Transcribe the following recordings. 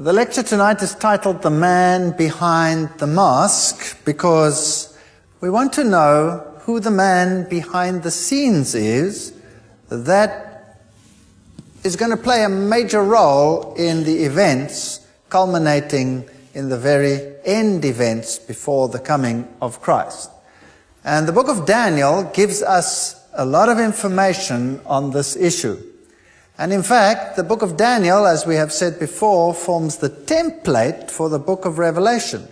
The lecture tonight is titled The Man Behind the Mask because we want to know who the man behind the scenes is that is going to play a major role in the events culminating in the very end events before the coming of Christ. And the book of Daniel gives us a lot of information on this issue. And in fact, the book of Daniel, as we have said before, forms the template for the book of Revelation.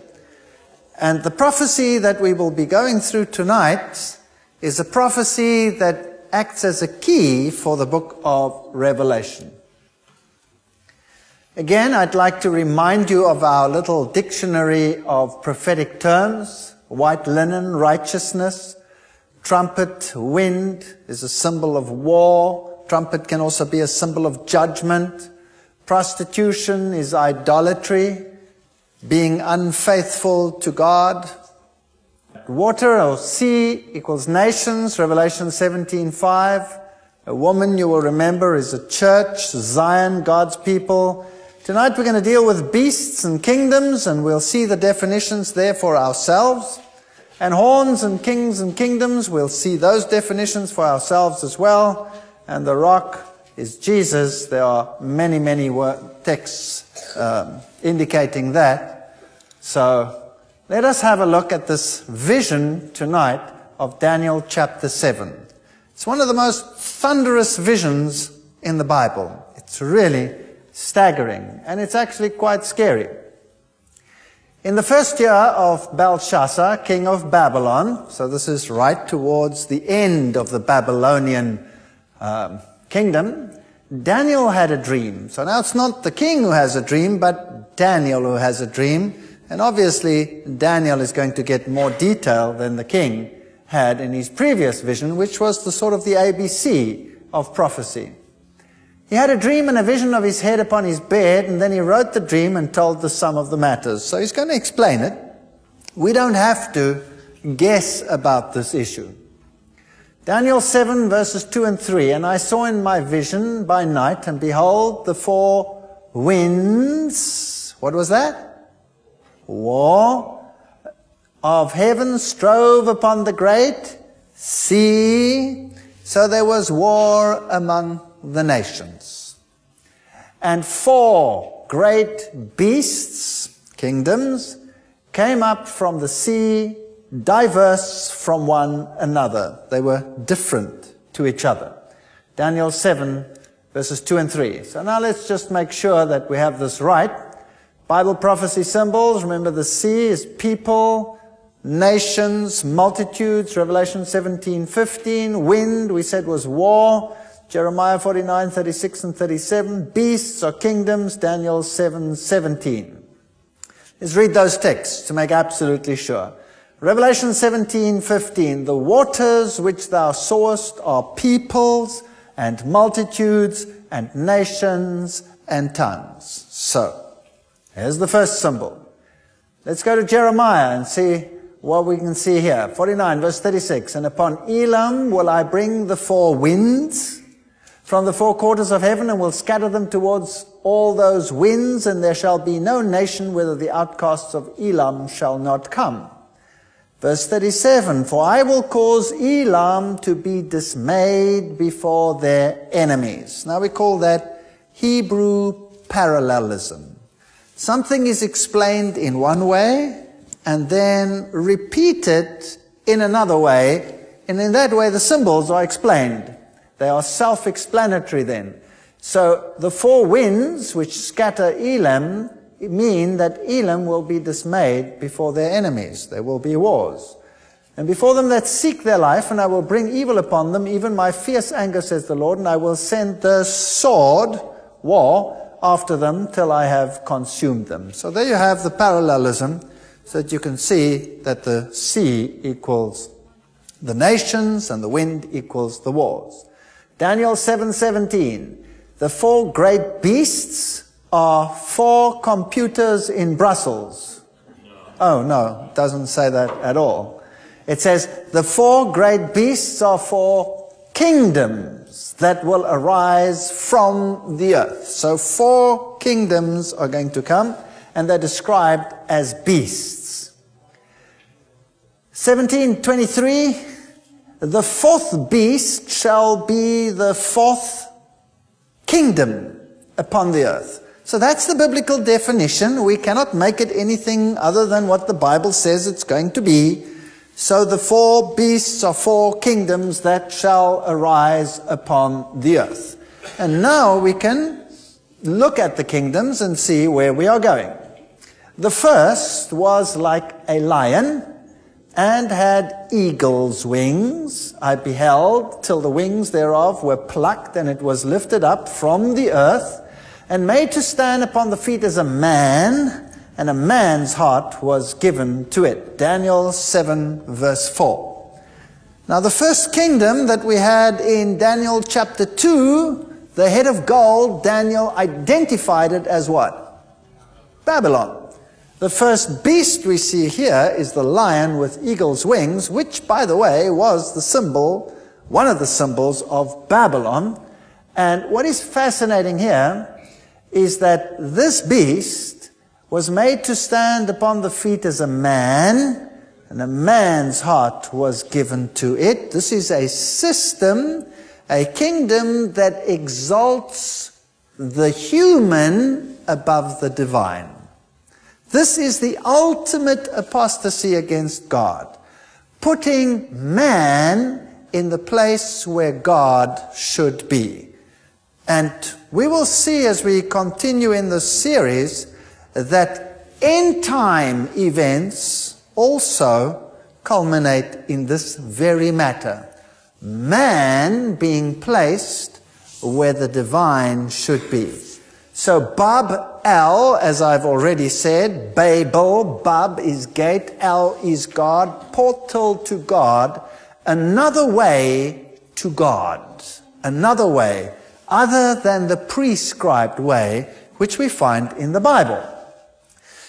And the prophecy that we will be going through tonight is a prophecy that acts as a key for the book of Revelation. Again, I'd like to remind you of our little dictionary of prophetic terms. White linen, righteousness. Trumpet, wind is a symbol of war. Trumpet can also be a symbol of judgment. Prostitution is idolatry, being unfaithful to God. Water or sea equals nations, Revelation 17:5. A woman you will remember is a church, Zion, God's people. Tonight we're going to deal with beasts and kingdoms and we'll see the definitions there for ourselves. And horns and kings and kingdoms, we'll see those definitions for ourselves as well and the rock is Jesus. There are many, many texts um, indicating that. So let us have a look at this vision tonight of Daniel chapter 7. It's one of the most thunderous visions in the Bible. It's really staggering, and it's actually quite scary. In the first year of Belshazzar, king of Babylon, so this is right towards the end of the Babylonian um, kingdom, Daniel had a dream. So now it's not the king who has a dream, but Daniel who has a dream. And obviously, Daniel is going to get more detail than the king had in his previous vision, which was the sort of the ABC of prophecy. He had a dream and a vision of his head upon his bed, and then he wrote the dream and told the sum of the matters. So he's going to explain it. We don't have to guess about this issue. Daniel 7 verses 2 and 3. And I saw in my vision by night, and behold, the four winds. What was that? War of heaven strove upon the great sea. So there was war among the nations. And four great beasts, kingdoms, came up from the sea diverse from one another. They were different to each other. Daniel 7 verses 2 and 3. So now let's just make sure that we have this right. Bible prophecy symbols. Remember the sea is people, nations, multitudes. Revelation 17, 15. Wind, we said was war. Jeremiah 49, 36 and 37. Beasts or kingdoms. Daniel 7, 17. Let's read those texts to make absolutely sure. Revelation 17:15 The waters which thou sawest are peoples and multitudes and nations and tongues. So, here's the first symbol. Let's go to Jeremiah and see what we can see here. 49 verse 36 And upon Elam will I bring the four winds from the four quarters of heaven and will scatter them towards all those winds and there shall be no nation whither the outcasts of Elam shall not come. Verse 37, For I will cause Elam to be dismayed before their enemies. Now we call that Hebrew parallelism. Something is explained in one way and then repeated in another way, and in that way the symbols are explained. They are self-explanatory then. So the four winds which scatter Elam mean that Elam will be dismayed before their enemies. There will be wars. And before them that seek their life, and I will bring evil upon them, even my fierce anger, says the Lord, and I will send the sword, war, after them till I have consumed them. So there you have the parallelism, so that you can see that the sea equals the nations and the wind equals the wars. Daniel 7:17. The four great beasts are four computers in Brussels. Oh, no, it doesn't say that at all. It says the four great beasts are four kingdoms that will arise from the earth. So four kingdoms are going to come, and they're described as beasts. 1723, the fourth beast shall be the fourth kingdom upon the earth. So that's the biblical definition. We cannot make it anything other than what the Bible says it's going to be. So the four beasts are four kingdoms that shall arise upon the earth. And now we can look at the kingdoms and see where we are going. The first was like a lion and had eagle's wings. I beheld till the wings thereof were plucked and it was lifted up from the earth and made to stand upon the feet as a man, and a man's heart was given to it. Daniel 7 verse 4. Now the first kingdom that we had in Daniel chapter 2, the head of gold, Daniel identified it as what? Babylon. The first beast we see here is the lion with eagle's wings, which, by the way, was the symbol, one of the symbols of Babylon. And what is fascinating here is that this beast was made to stand upon the feet as a man, and a man's heart was given to it. This is a system, a kingdom that exalts the human above the divine. This is the ultimate apostasy against God, putting man in the place where God should be. And we will see as we continue in the series that end time events also culminate in this very matter. Man being placed where the divine should be. So Bab El, as I've already said, Babel, Bab is gate, El is God, portal to God, another way to God, another way other than the prescribed way which we find in the Bible.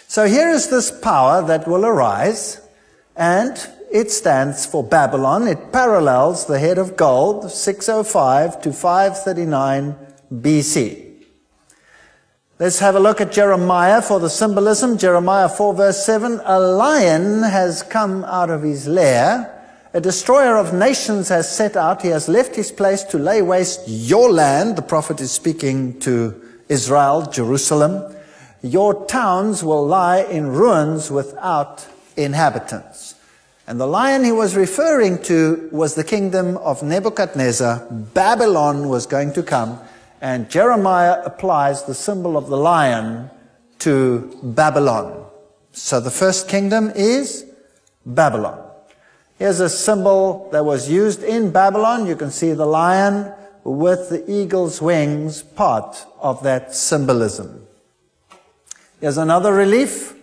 So here is this power that will arise, and it stands for Babylon. It parallels the head of gold, 605 to 539 BC. Let's have a look at Jeremiah for the symbolism. Jeremiah 4 verse 7. A lion has come out of his lair a destroyer of nations has set out. He has left his place to lay waste your land. The prophet is speaking to Israel, Jerusalem. Your towns will lie in ruins without inhabitants. And the lion he was referring to was the kingdom of Nebuchadnezzar. Babylon was going to come. And Jeremiah applies the symbol of the lion to Babylon. So the first kingdom is Babylon. Here's a symbol that was used in Babylon. You can see the lion with the eagle's wings, part of that symbolism. Here's another relief.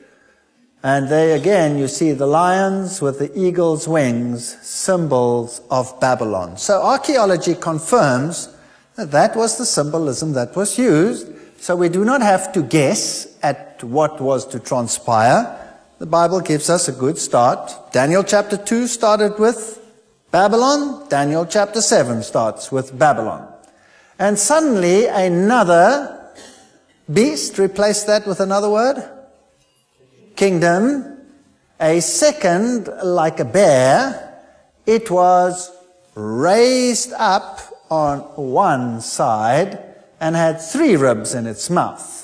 And there again, you see the lions with the eagle's wings, symbols of Babylon. So archaeology confirms that that was the symbolism that was used. So we do not have to guess at what was to transpire. The Bible gives us a good start. Daniel chapter 2 started with Babylon. Daniel chapter 7 starts with Babylon. And suddenly another beast, replace that with another word. Kingdom. A second, like a bear, it was raised up on one side and had three ribs in its mouth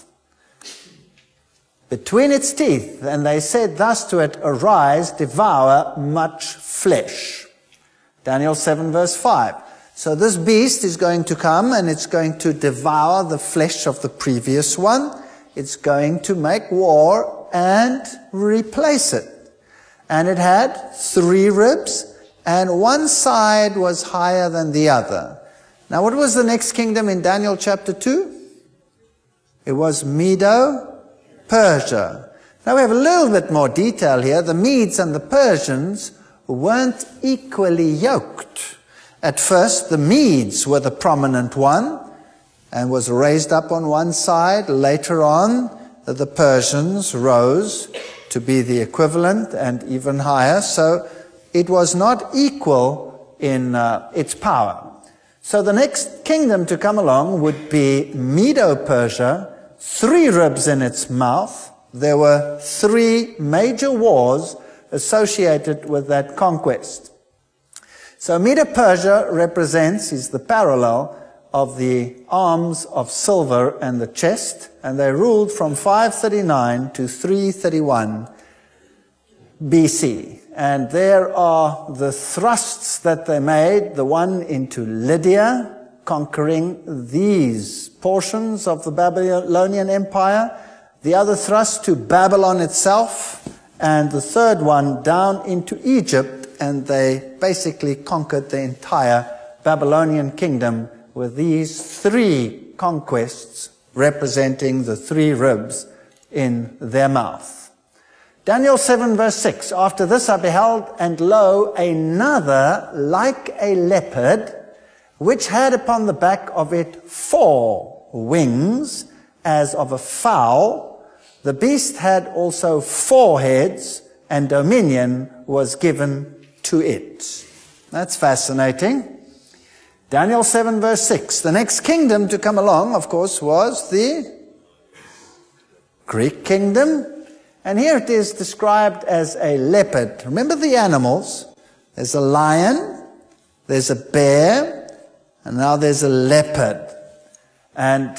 between its teeth, and they said thus to it, Arise, devour much flesh. Daniel 7 verse 5. So this beast is going to come and it's going to devour the flesh of the previous one. It's going to make war and replace it. And it had three ribs and one side was higher than the other. Now what was the next kingdom in Daniel chapter 2? It was Medo Persia. Now we have a little bit more detail here. The Medes and the Persians weren't equally yoked. At first, the Medes were the prominent one and was raised up on one side. Later on, the Persians rose to be the equivalent and even higher. So it was not equal in uh, its power. So the next kingdom to come along would be Medo-Persia, three ribs in its mouth. There were three major wars associated with that conquest. So Medo-Persia represents, is the parallel of the arms of silver and the chest, and they ruled from 539 to 331 BC. And there are the thrusts that they made, the one into Lydia, conquering these portions of the Babylonian Empire, the other thrust to Babylon itself, and the third one down into Egypt, and they basically conquered the entire Babylonian kingdom with these three conquests representing the three ribs in their mouth. Daniel 7 verse 6, After this I beheld, and lo, another like a leopard, which had upon the back of it four wings, as of a fowl. The beast had also four heads, and dominion was given to it. That's fascinating. Daniel 7 verse 6. The next kingdom to come along, of course, was the Greek kingdom. And here it is described as a leopard. Remember the animals? There's a lion, there's a bear, and now there's a leopard. And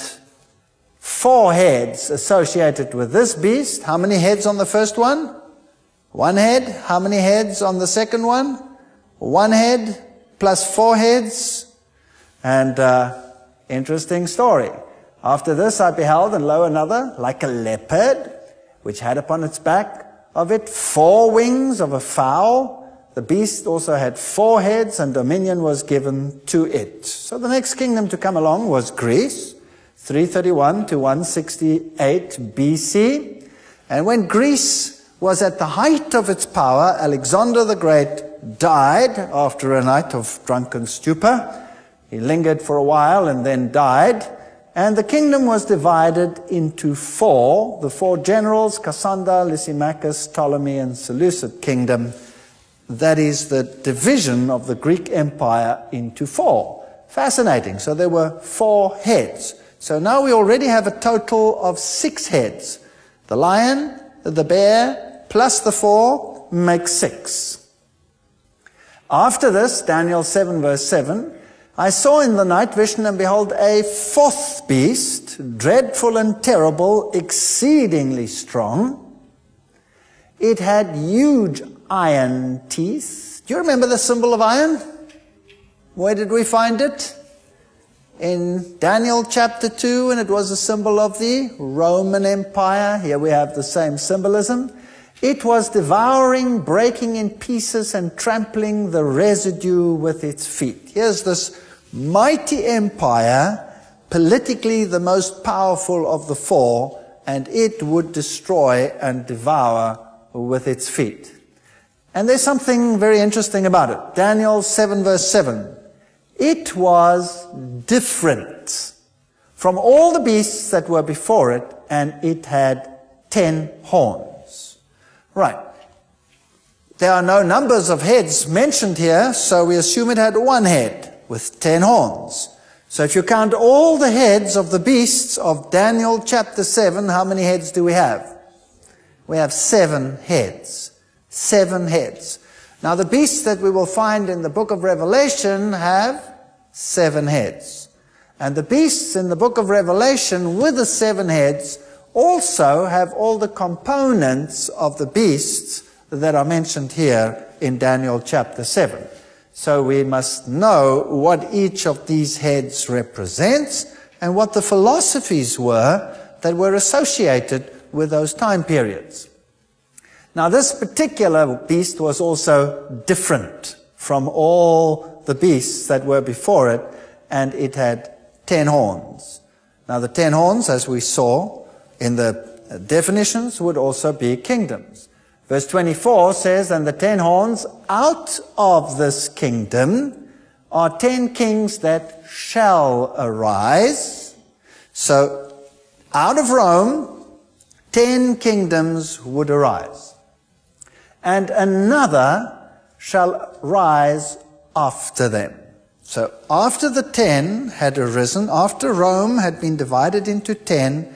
four heads associated with this beast. How many heads on the first one? One head. How many heads on the second one? One head plus four heads. And uh, interesting story. After this I beheld, and lo, another, like a leopard, which had upon its back of it four wings of a fowl. The beast also had four heads, and dominion was given to it. So the next kingdom to come along was Greece, 331 to 168 BC. And when Greece was at the height of its power, Alexander the Great died after a night of drunken stupor. He lingered for a while and then died. And the kingdom was divided into four. The four generals, Cassander, Lysimachus, Ptolemy, and Seleucid kingdom. That is the division of the Greek empire into four. Fascinating. So there were four heads. So now we already have a total of six heads. The lion, the bear, plus the four makes six. After this, Daniel 7 verse 7, I saw in the night vision, and behold, a fourth beast, dreadful and terrible, exceedingly strong. It had huge iron teeth. Do you remember the symbol of iron? Where did we find it? In Daniel chapter 2, and it was a symbol of the Roman Empire. Here we have the same symbolism. It was devouring, breaking in pieces, and trampling the residue with its feet. Here's this mighty empire, politically the most powerful of the four, and it would destroy and devour with its feet. And there's something very interesting about it. Daniel 7 verse 7. It was different from all the beasts that were before it, and it had ten horns. Right. There are no numbers of heads mentioned here, so we assume it had one head with ten horns. So if you count all the heads of the beasts of Daniel chapter 7, how many heads do we have? We have seven heads. Seven heads. Now the beasts that we will find in the book of Revelation have seven heads. And the beasts in the book of Revelation with the seven heads also have all the components of the beasts that are mentioned here in Daniel chapter 7. So we must know what each of these heads represents and what the philosophies were that were associated with those time periods. Now this particular beast was also different from all the beasts that were before it, and it had ten horns. Now the ten horns, as we saw, in the definitions would also be kingdoms. Verse 24 says, And the ten horns out of this kingdom are ten kings that shall arise. So, out of Rome, ten kingdoms would arise. And another shall rise after them. So after the ten had arisen, after Rome had been divided into ten,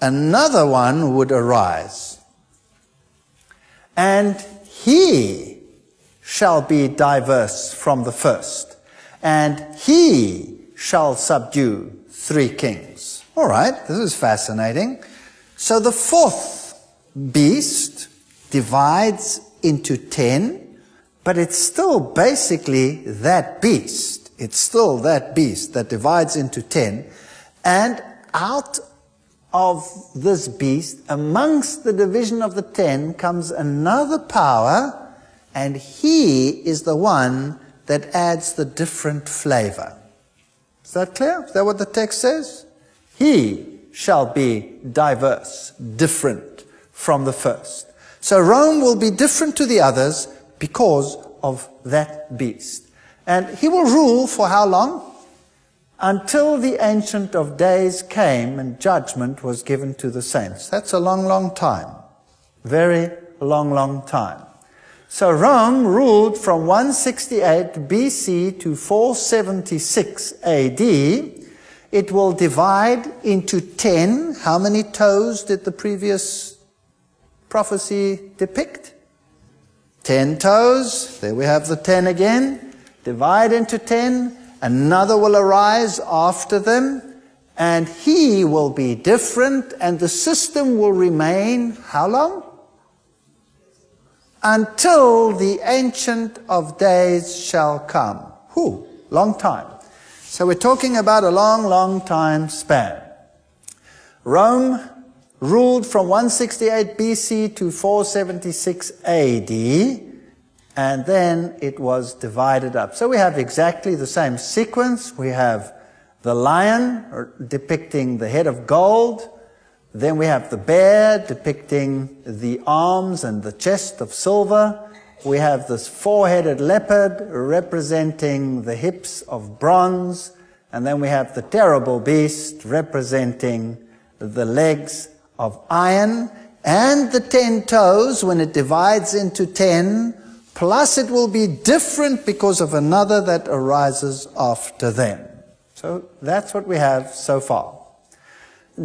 another one would arise. And he shall be diverse from the first, and he shall subdue three kings. All right, this is fascinating. So the fourth beast divides into ten, but it's still basically that beast. It's still that beast that divides into ten, and out of this beast, amongst the division of the ten, comes another power, and he is the one that adds the different flavor. Is that clear? Is that what the text says? He shall be diverse, different from the first. So Rome will be different to the others because of that beast. And he will rule for how long? until the Ancient of Days came and judgment was given to the saints. That's a long, long time. Very long, long time. So Rome ruled from 168 BC to 476 AD. It will divide into 10. How many toes did the previous prophecy depict? 10 toes. There we have the 10 again. Divide into 10 Another will arise after them, and he will be different, and the system will remain how long? Until the Ancient of Days shall come. Who? Long time. So we're talking about a long, long time span. Rome ruled from 168 BC to 476 AD and then it was divided up. So we have exactly the same sequence. We have the lion depicting the head of gold. Then we have the bear depicting the arms and the chest of silver. We have this four-headed leopard representing the hips of bronze. And then we have the terrible beast representing the legs of iron. And the ten toes, when it divides into ten, plus it will be different because of another that arises after them. So that's what we have so far.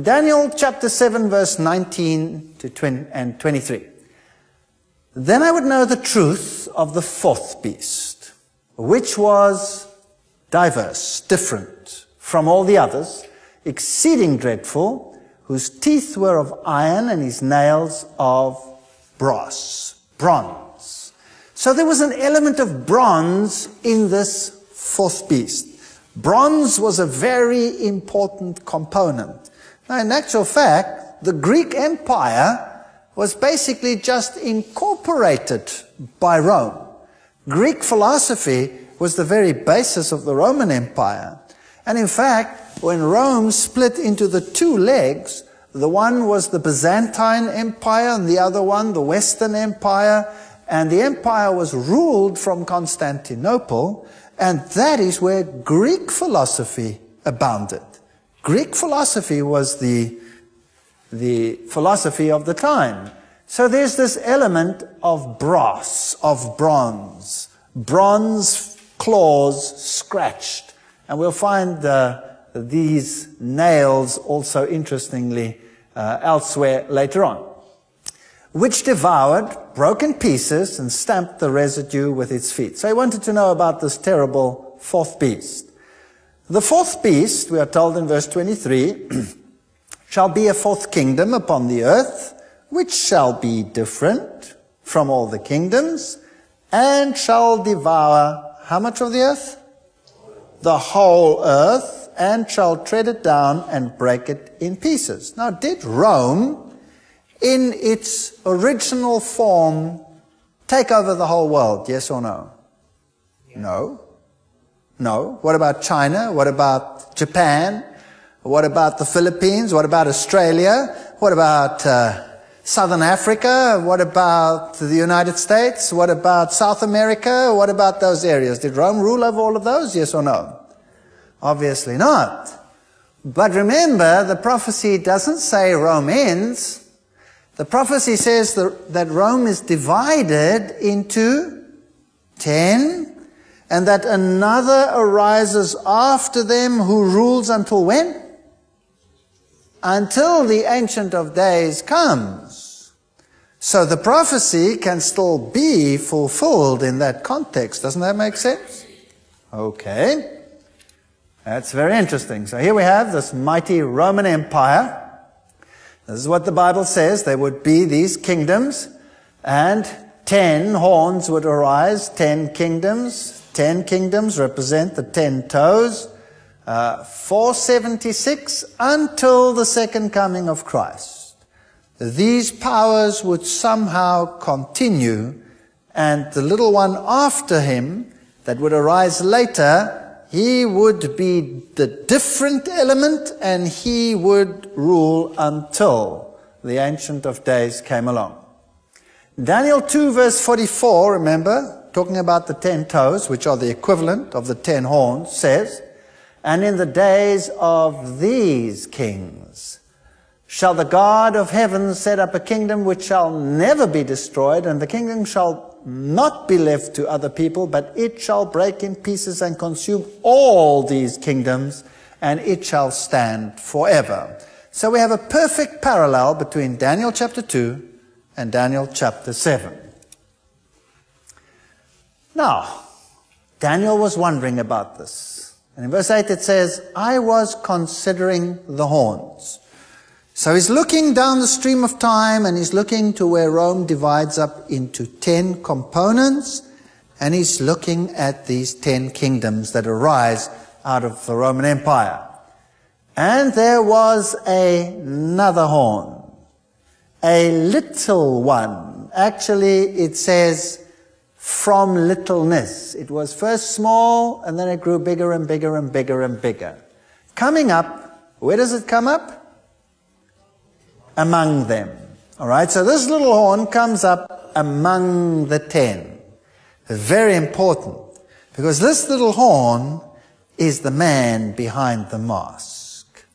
Daniel chapter 7 verse 19 to 20 and 23. Then I would know the truth of the fourth beast, which was diverse, different from all the others, exceeding dreadful, whose teeth were of iron and his nails of brass, bronze. So there was an element of bronze in this fourth beast. Bronze was a very important component. Now, in actual fact, the Greek Empire was basically just incorporated by Rome. Greek philosophy was the very basis of the Roman Empire. And in fact, when Rome split into the two legs, the one was the Byzantine Empire and the other one, the Western Empire, and the empire was ruled from Constantinople, and that is where Greek philosophy abounded. Greek philosophy was the, the philosophy of the time. So there's this element of brass, of bronze, bronze claws scratched. And we'll find uh, these nails also interestingly uh, elsewhere later on which devoured, broke in pieces, and stamped the residue with its feet. So I wanted to know about this terrible fourth beast. The fourth beast, we are told in verse 23, shall be a fourth kingdom upon the earth, which shall be different from all the kingdoms, and shall devour how much of the earth? The whole earth, and shall tread it down and break it in pieces. Now, did Rome in its original form take over the whole world? Yes or no? Yeah. No. No. What about China? What about Japan? What about the Philippines? What about Australia? What about uh, Southern Africa? What about the United States? What about South America? What about those areas? Did Rome rule over all of those? Yes or no? Obviously not. But remember, the prophecy doesn't say Rome ends. The prophecy says that Rome is divided into ten, and that another arises after them who rules until when? Until the Ancient of Days comes. So the prophecy can still be fulfilled in that context. Doesn't that make sense? Okay. That's very interesting. So here we have this mighty Roman Empire. This is what the Bible says. There would be these kingdoms and ten horns would arise, ten kingdoms. Ten kingdoms represent the ten toes. Uh, 476 until the second coming of Christ. These powers would somehow continue and the little one after him that would arise later, he would be the different element and he would rule until the Ancient of Days came along. Daniel 2 verse 44, remember, talking about the ten toes, which are the equivalent of the ten horns, says, And in the days of these kings shall the God of heaven set up a kingdom which shall never be destroyed, and the kingdom shall not be left to other people, but it shall break in pieces and consume all these kingdoms, and it shall stand forever. So we have a perfect parallel between Daniel chapter 2 and Daniel chapter 7. Now, Daniel was wondering about this. And in verse 8 it says, I was considering the horns. So he's looking down the stream of time and he's looking to where Rome divides up into 10 components and he's looking at these 10 kingdoms that arise out of the Roman Empire. And there was another horn, a little one. Actually, it says from littleness. It was first small and then it grew bigger and bigger and bigger and bigger. Coming up, where does it come up? Among them. Alright, so this little horn comes up among the ten. Very important. Because this little horn is the man behind the mask.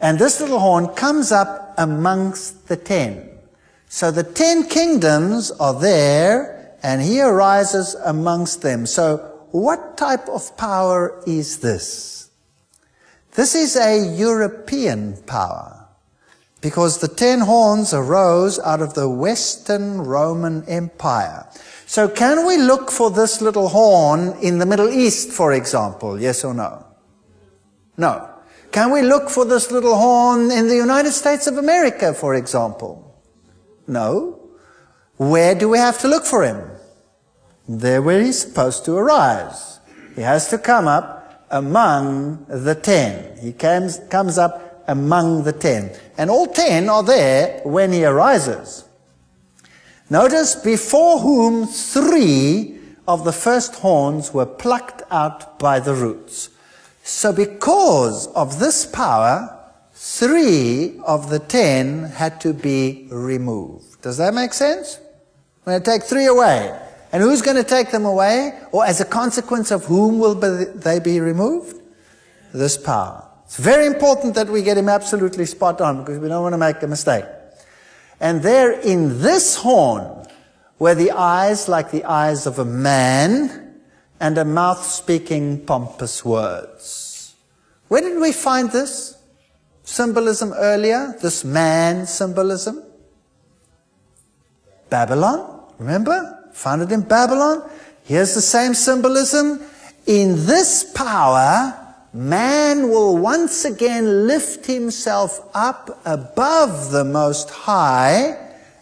And this little horn comes up amongst the ten. So the ten kingdoms are there and he arises amongst them. So what type of power is this? This is a European power because the ten horns arose out of the Western Roman Empire. So can we look for this little horn in the Middle East, for example? Yes or no? No. Can we look for this little horn in the United States of America, for example? No. Where do we have to look for him? there where he's supposed to arise. He has to come up among the ten. He comes, comes up among the ten. And all ten are there when he arises. Notice before whom three of the first horns were plucked out by the roots. So because of this power, three of the ten had to be removed. Does that make sense? I'm going to take three away. And who's going to take them away? Or as a consequence of whom will they be removed? This power. It's very important that we get him absolutely spot on because we don't want to make a mistake. And there in this horn were the eyes like the eyes of a man and a mouth speaking pompous words. Where did we find this symbolism earlier? This man symbolism? Babylon, remember? founded in Babylon. Here's the same symbolism. In this power, man will once again lift himself up above the Most High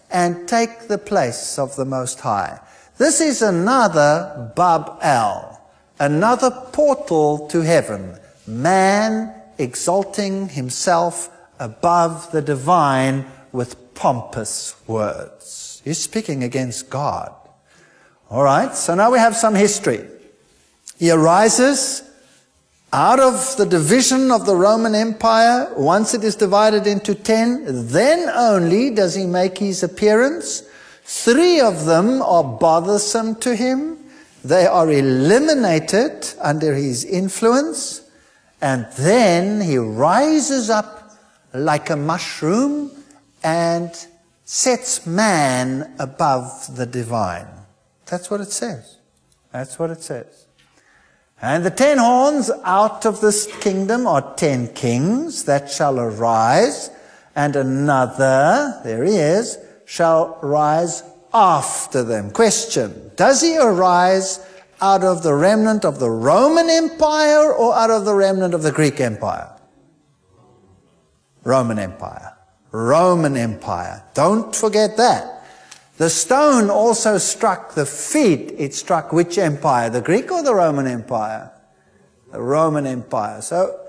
and take the place of the Most High. This is another Bab El, another portal to heaven. Man exalting himself above the divine with pompous words. He's speaking against God. All right, so now we have some history. He arises out of the division of the Roman Empire. Once it is divided into ten, then only does he make his appearance. Three of them are bothersome to him. They are eliminated under his influence. And then he rises up like a mushroom and sets man above the divine. That's what it says. That's what it says. And the ten horns out of this kingdom are ten kings that shall arise, and another, there he is, shall rise after them. Question. Does he arise out of the remnant of the Roman Empire or out of the remnant of the Greek Empire? Roman Empire. Roman Empire. Don't forget that. The stone also struck the feet. It struck which empire? The Greek or the Roman Empire? The Roman Empire. So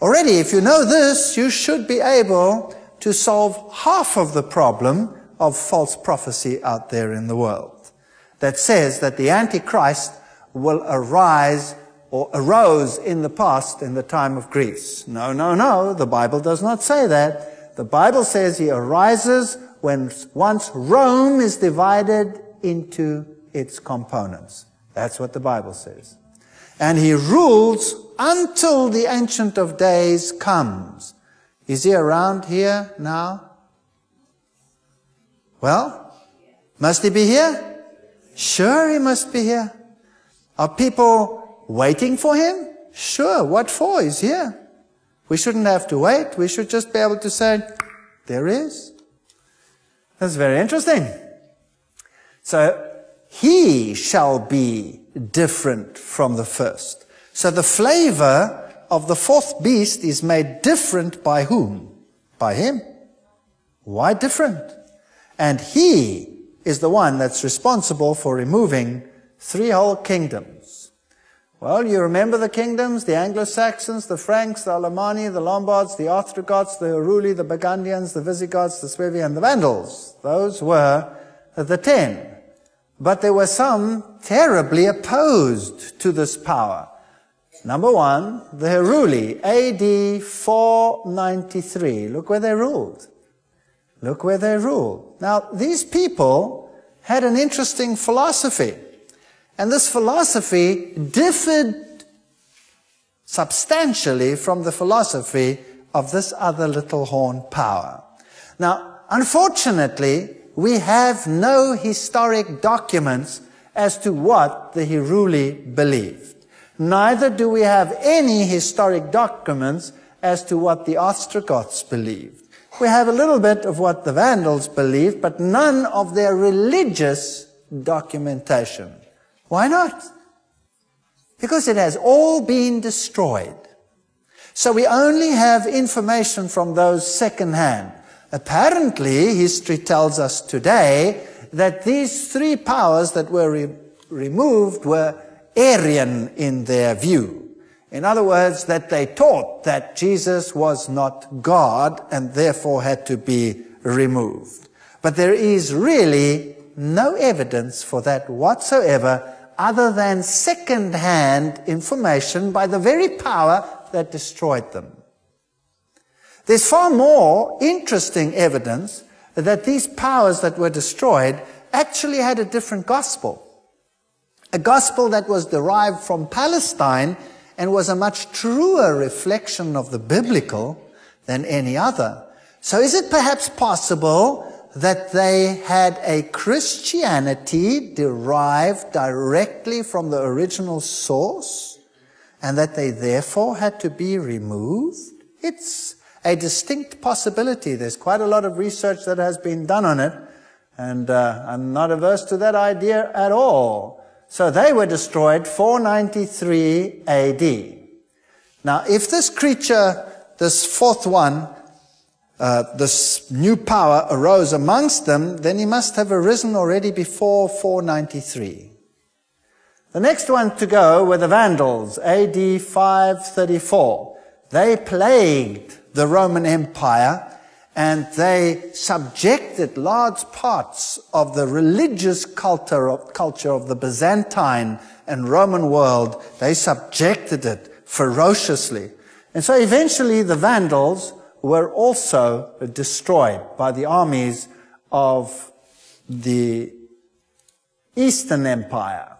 already, if you know this, you should be able to solve half of the problem of false prophecy out there in the world that says that the Antichrist will arise or arose in the past in the time of Greece. No, no, no. The Bible does not say that. The Bible says he arises when once Rome is divided into its components. That's what the Bible says. And he rules until the Ancient of Days comes. Is he around here now? Well, must he be here? Sure, he must be here. Are people waiting for him? Sure. What for? He's here. We shouldn't have to wait. We should just be able to say, there is. That's very interesting. So, he shall be different from the first. So the flavor of the fourth beast is made different by whom? By him. Why different? And he is the one that's responsible for removing three whole kingdoms. Well, you remember the kingdoms, the Anglo-Saxons, the Franks, the Alemanni, the Lombards, the Ostrogoths, the Heruli, the Burgundians, the Visigoths, the Suevi, and the Vandals. Those were the ten. But there were some terribly opposed to this power. Number one, the Heruli, AD 493. Look where they ruled. Look where they ruled. Now, these people had an interesting philosophy. And this philosophy differed substantially from the philosophy of this other little horn power. Now, unfortunately, we have no historic documents as to what the Heruli believed. Neither do we have any historic documents as to what the Ostrogoths believed. We have a little bit of what the Vandals believed, but none of their religious documentation. Why not? Because it has all been destroyed. So we only have information from those secondhand. Apparently, history tells us today that these three powers that were re removed were Arian in their view. In other words, that they taught that Jesus was not God and therefore had to be removed. But there is really no evidence for that whatsoever other than second-hand information by the very power that destroyed them. There's far more interesting evidence that these powers that were destroyed actually had a different gospel a gospel that was derived from Palestine and was a much truer reflection of the biblical than any other. So is it perhaps possible that they had a Christianity derived directly from the original source and that they therefore had to be removed? It's a distinct possibility. There's quite a lot of research that has been done on it, and uh, I'm not averse to that idea at all. So they were destroyed 493 AD. Now, if this creature, this fourth one, uh, this new power arose amongst them, then he must have arisen already before 493. The next one to go were the Vandals, AD 534. They plagued the Roman Empire and they subjected large parts of the religious culture of, culture of the Byzantine and Roman world. They subjected it ferociously. And so eventually the Vandals were also destroyed by the armies of the Eastern Empire.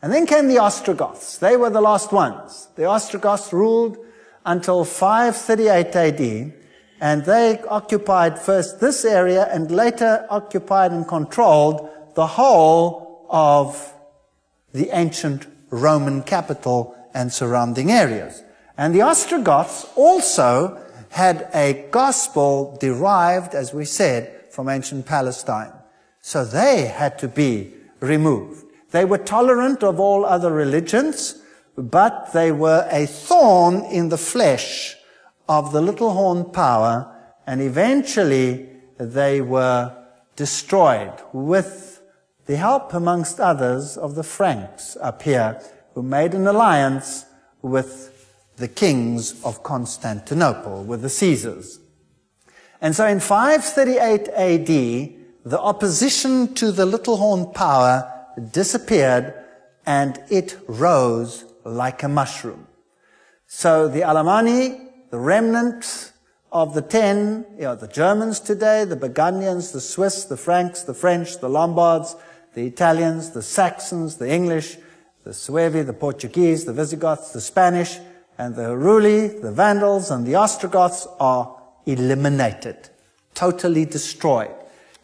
And then came the Ostrogoths. They were the last ones. The Ostrogoths ruled until 538 AD. And they occupied first this area and later occupied and controlled the whole of the ancient Roman capital and surrounding areas. And the Ostrogoths also had a gospel derived, as we said, from ancient Palestine. So they had to be removed. They were tolerant of all other religions, but they were a thorn in the flesh of the little horn power, and eventually they were destroyed with the help, amongst others, of the Franks up here, who made an alliance with the kings of Constantinople, with the Caesars. And so in 538 AD, the opposition to the little horn power disappeared and it rose like a mushroom. So the Alemanni, the remnant of the ten, you know, the Germans today, the Burgundians, the Swiss, the Franks, the French, the Lombards, the Italians, the Saxons, the English, the Suevi, the Portuguese, the Visigoths, the Spanish, and the Heruli, the Vandals, and the Ostrogoths are eliminated, totally destroyed.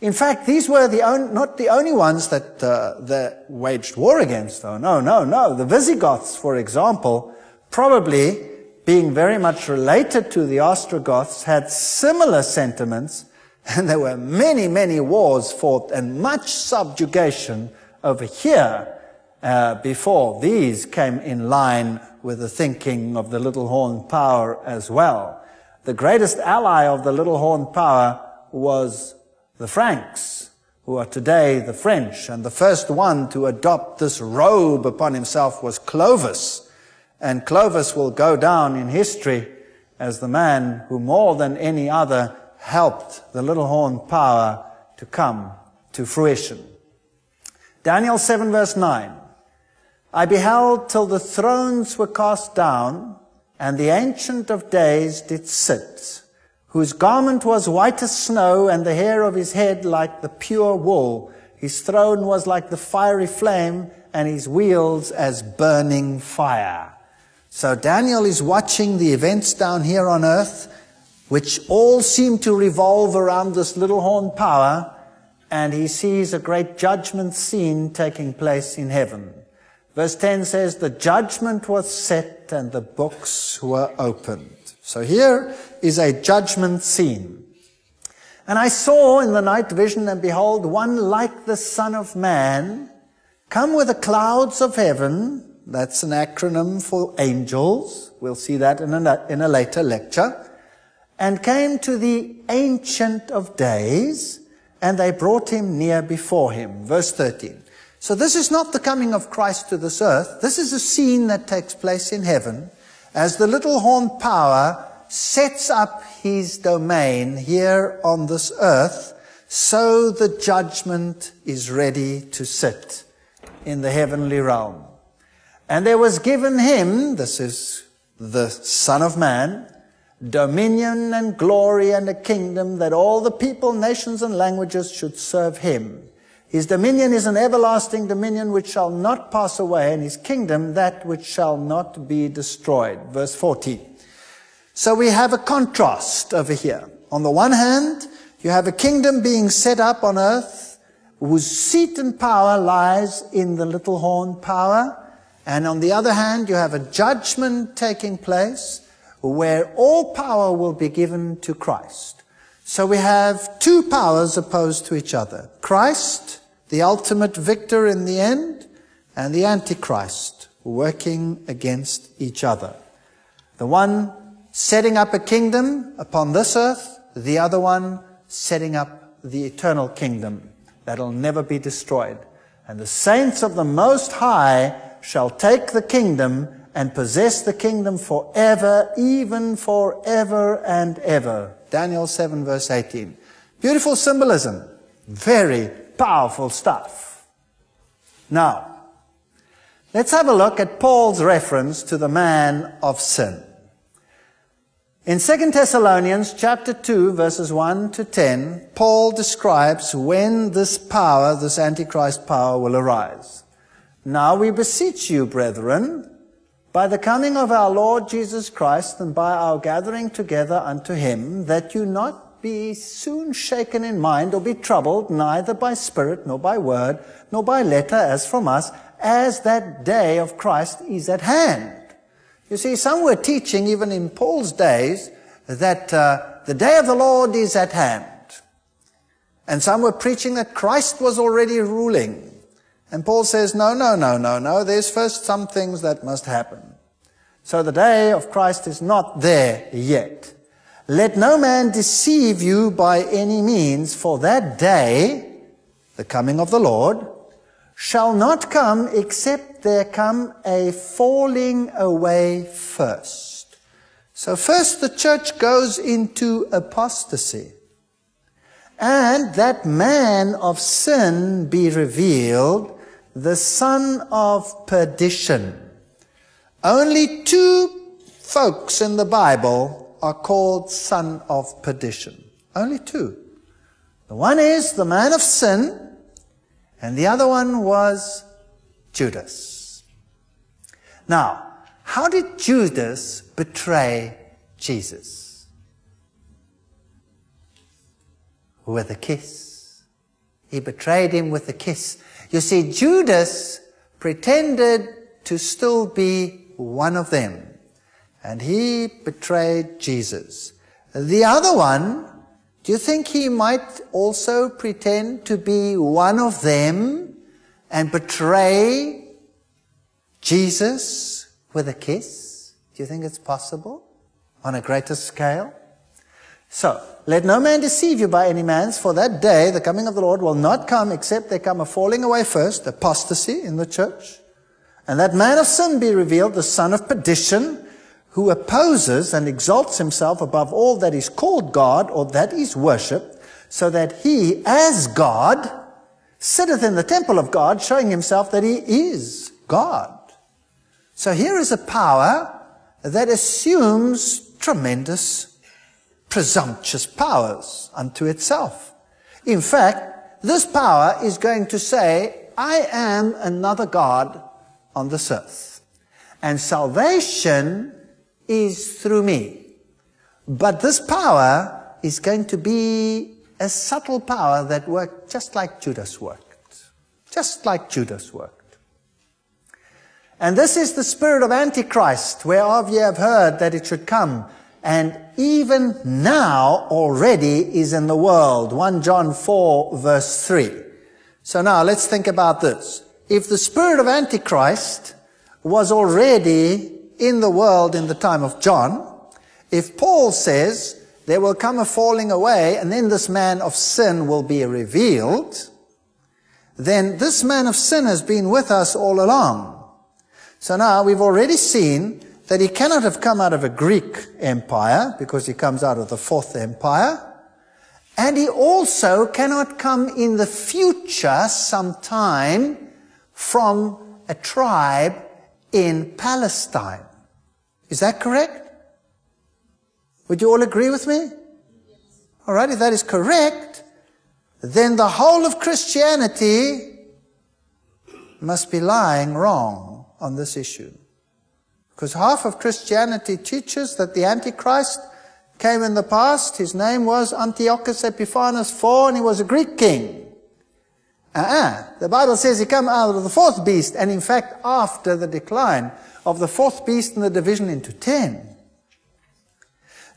In fact, these were the on, not the only ones that, uh, waged war against, though. No, no, no. The Visigoths, for example, probably being very much related to the Ostrogoths, had similar sentiments, and there were many, many wars fought and much subjugation over here uh, before these came in line with the thinking of the little horn power as well. The greatest ally of the little horn power was the Franks, who are today the French. And the first one to adopt this robe upon himself was Clovis. And Clovis will go down in history as the man who more than any other helped the little horn power to come to fruition. Daniel 7 verse 9. I beheld till the thrones were cast down, and the Ancient of Days did sit, whose garment was white as snow, and the hair of his head like the pure wool. His throne was like the fiery flame, and his wheels as burning fire. So Daniel is watching the events down here on earth, which all seem to revolve around this little horn power, and he sees a great judgment scene taking place in heaven. Verse 10 says, The judgment was set and the books were opened. So here is a judgment scene. And I saw in the night vision, and behold, one like the Son of Man come with the clouds of heaven. That's an acronym for angels. We'll see that in a, in a later lecture. And came to the Ancient of Days, and they brought him near before him. Verse 13. So this is not the coming of Christ to this earth. This is a scene that takes place in heaven as the little horn power sets up his domain here on this earth. So the judgment is ready to sit in the heavenly realm. And there was given him, this is the Son of Man, dominion and glory and a kingdom that all the people, nations and languages should serve him. His dominion is an everlasting dominion which shall not pass away, and his kingdom that which shall not be destroyed. Verse 14. So we have a contrast over here. On the one hand, you have a kingdom being set up on earth whose seat and power lies in the little horn power. And on the other hand, you have a judgment taking place where all power will be given to Christ. So we have two powers opposed to each other. Christ the ultimate victor in the end, and the Antichrist working against each other. The one setting up a kingdom upon this earth, the other one setting up the eternal kingdom that'll never be destroyed. And the saints of the Most High shall take the kingdom and possess the kingdom forever, even forever and ever. Daniel 7 verse 18. Beautiful symbolism. Very powerful stuff. Now, let's have a look at Paul's reference to the man of sin. In 2 Thessalonians chapter 2 verses 1 to 10, Paul describes when this power, this Antichrist power will arise. Now we beseech you, brethren, by the coming of our Lord Jesus Christ and by our gathering together unto him, that you not be soon shaken in mind or be troubled neither by spirit nor by word nor by letter as from us as that day of Christ is at hand. You see, some were teaching, even in Paul's days, that uh, the day of the Lord is at hand. And some were preaching that Christ was already ruling. And Paul says, no, no, no, no, no. There's first some things that must happen. So the day of Christ is not there yet. Let no man deceive you by any means, for that day, the coming of the Lord, shall not come except there come a falling away first. So first the church goes into apostasy. And that man of sin be revealed, the son of perdition. Only two folks in the Bible are called son of perdition. Only two. The one is the man of sin, and the other one was Judas. Now, how did Judas betray Jesus? With a kiss. He betrayed him with a kiss. You see, Judas pretended to still be one of them. And he betrayed Jesus. The other one, do you think he might also pretend to be one of them and betray Jesus with a kiss? Do you think it's possible on a greater scale? So, let no man deceive you by any means, for that day, the coming of the Lord, will not come except there come a falling away first, apostasy in the church, and that man of sin be revealed, the son of perdition, who opposes and exalts himself above all that is called God or that is worshipped, so that he, as God, sitteth in the temple of God, showing himself that he is God. So here is a power that assumes tremendous, presumptuous powers unto itself. In fact, this power is going to say, I am another God on this earth. And salvation is through me. But this power is going to be a subtle power that worked just like Judas worked. Just like Judas worked. And this is the spirit of Antichrist, whereof ye have heard that it should come, and even now already is in the world. 1 John 4 verse 3. So now let's think about this if the spirit of Antichrist was already in the world in the time of John, if Paul says there will come a falling away and then this man of sin will be revealed, then this man of sin has been with us all along. So now we've already seen that he cannot have come out of a Greek empire because he comes out of the fourth empire. And he also cannot come in the future sometime from a tribe in Palestine. Is that correct? Would you all agree with me? All right, if that is correct, then the whole of Christianity must be lying wrong on this issue. Because half of Christianity teaches that the Antichrist came in the past. His name was Antiochus Epiphanes IV, and he was a Greek king. Uh-uh. The Bible says he came out of the fourth beast, and in fact, after the decline of the fourth beast and the division into ten.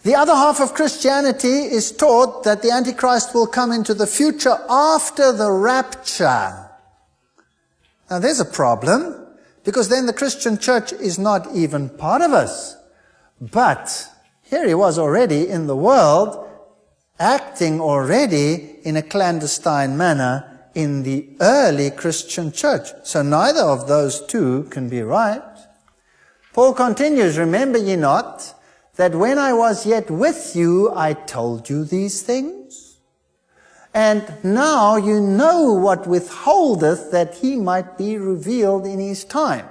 The other half of Christianity is taught that the Antichrist will come into the future after the rapture. Now there's a problem, because then the Christian church is not even part of us. But here he was already in the world, acting already in a clandestine manner in the early Christian church. So neither of those two can be right. Paul continues, remember ye not that when I was yet with you, I told you these things? And now you know what withholdeth that he might be revealed in his time.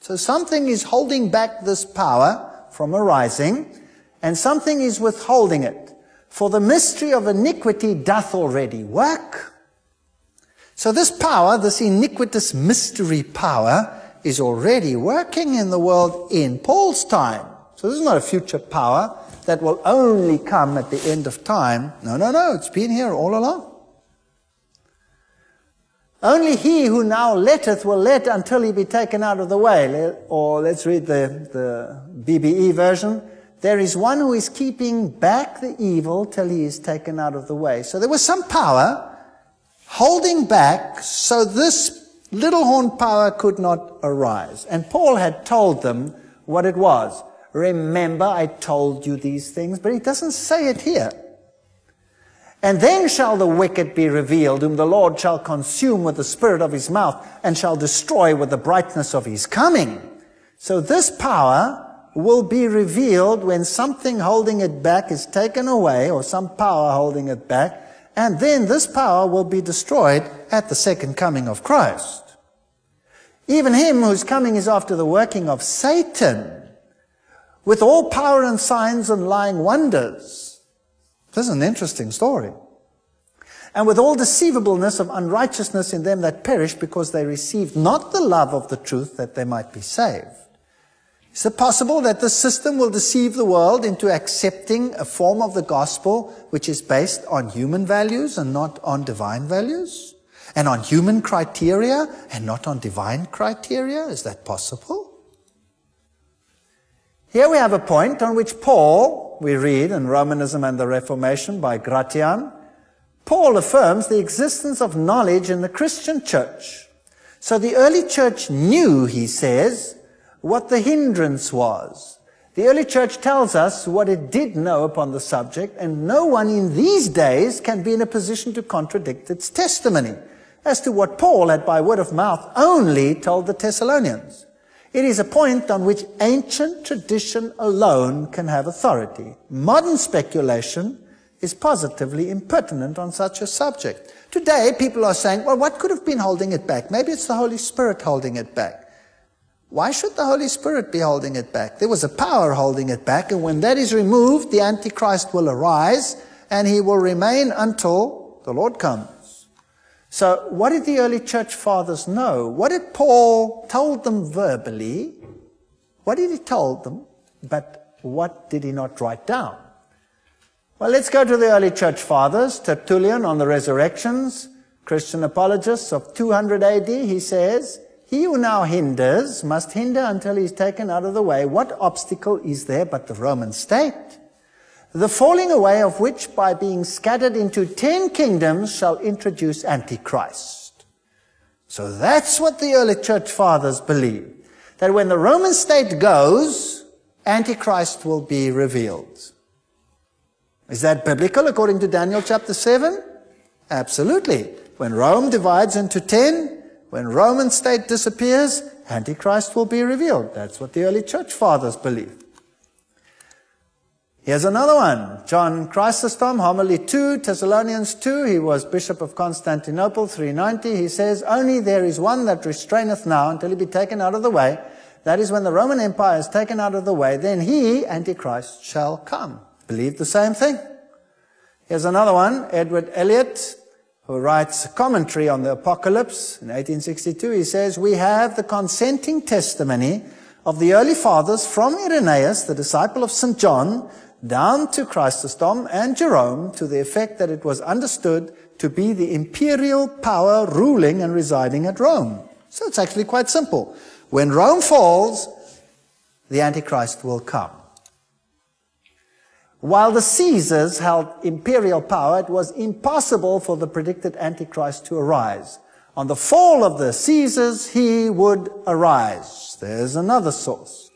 So something is holding back this power from arising, and something is withholding it. For the mystery of iniquity doth already work. So this power, this iniquitous mystery power, is already working in the world in Paul's time. So this is not a future power that will only come at the end of time. No, no, no, it's been here all along. Only he who now letteth will let until he be taken out of the way. Or let's read the, the BBE version. There is one who is keeping back the evil till he is taken out of the way. So there was some power holding back so this little horn power could not arise. And Paul had told them what it was. Remember, I told you these things, but he doesn't say it here. And then shall the wicked be revealed, whom the Lord shall consume with the spirit of his mouth, and shall destroy with the brightness of his coming. So this power will be revealed when something holding it back is taken away, or some power holding it back, and then this power will be destroyed at the second coming of Christ. Even him whose coming is after the working of Satan, with all power and signs and lying wonders. This is an interesting story. And with all deceivableness of unrighteousness in them that perish because they received not the love of the truth that they might be saved. Is it possible that this system will deceive the world into accepting a form of the gospel which is based on human values and not on divine values? And on human criteria and not on divine criteria? Is that possible? Here we have a point on which Paul, we read in Romanism and the Reformation by Grattan, Paul affirms the existence of knowledge in the Christian church. So the early church knew, he says, what the hindrance was. The early church tells us what it did know upon the subject, and no one in these days can be in a position to contradict its testimony as to what Paul had by word of mouth only told the Thessalonians. It is a point on which ancient tradition alone can have authority. Modern speculation is positively impertinent on such a subject. Today, people are saying, well, what could have been holding it back? Maybe it's the Holy Spirit holding it back. Why should the Holy Spirit be holding it back? There was a power holding it back, and when that is removed, the Antichrist will arise, and he will remain until the Lord comes. So, what did the early church fathers know? What did Paul told them verbally? What did he told them? But what did he not write down? Well, let's go to the early church fathers. Tertullian on the resurrections, Christian apologists of 200 AD, he says, he who now hinders must hinder until he is taken out of the way. What obstacle is there but the Roman state? The falling away of which by being scattered into ten kingdoms shall introduce Antichrist. So that's what the early church fathers believe. That when the Roman state goes, Antichrist will be revealed. Is that biblical according to Daniel chapter 7? Absolutely. When Rome divides into ten, when Roman state disappears, Antichrist will be revealed. That's what the early church fathers believe. Here's another one. John Chrysostom, homily 2, Thessalonians 2. He was Bishop of Constantinople, 390. He says, Only there is one that restraineth now until he be taken out of the way. That is when the Roman Empire is taken out of the way, then he, Antichrist, shall come. Believe the same thing. Here's another one. Edward Elliott, who writes a commentary on the Apocalypse in 1862, he says, We have the consenting testimony of the early fathers from Irenaeus, the disciple of St. John, down to Chrysostom and Jerome to the effect that it was understood to be the imperial power ruling and residing at Rome. So it's actually quite simple. When Rome falls, the Antichrist will come. While the Caesars held imperial power, it was impossible for the predicted Antichrist to arise. On the fall of the Caesars, he would arise. There's another source.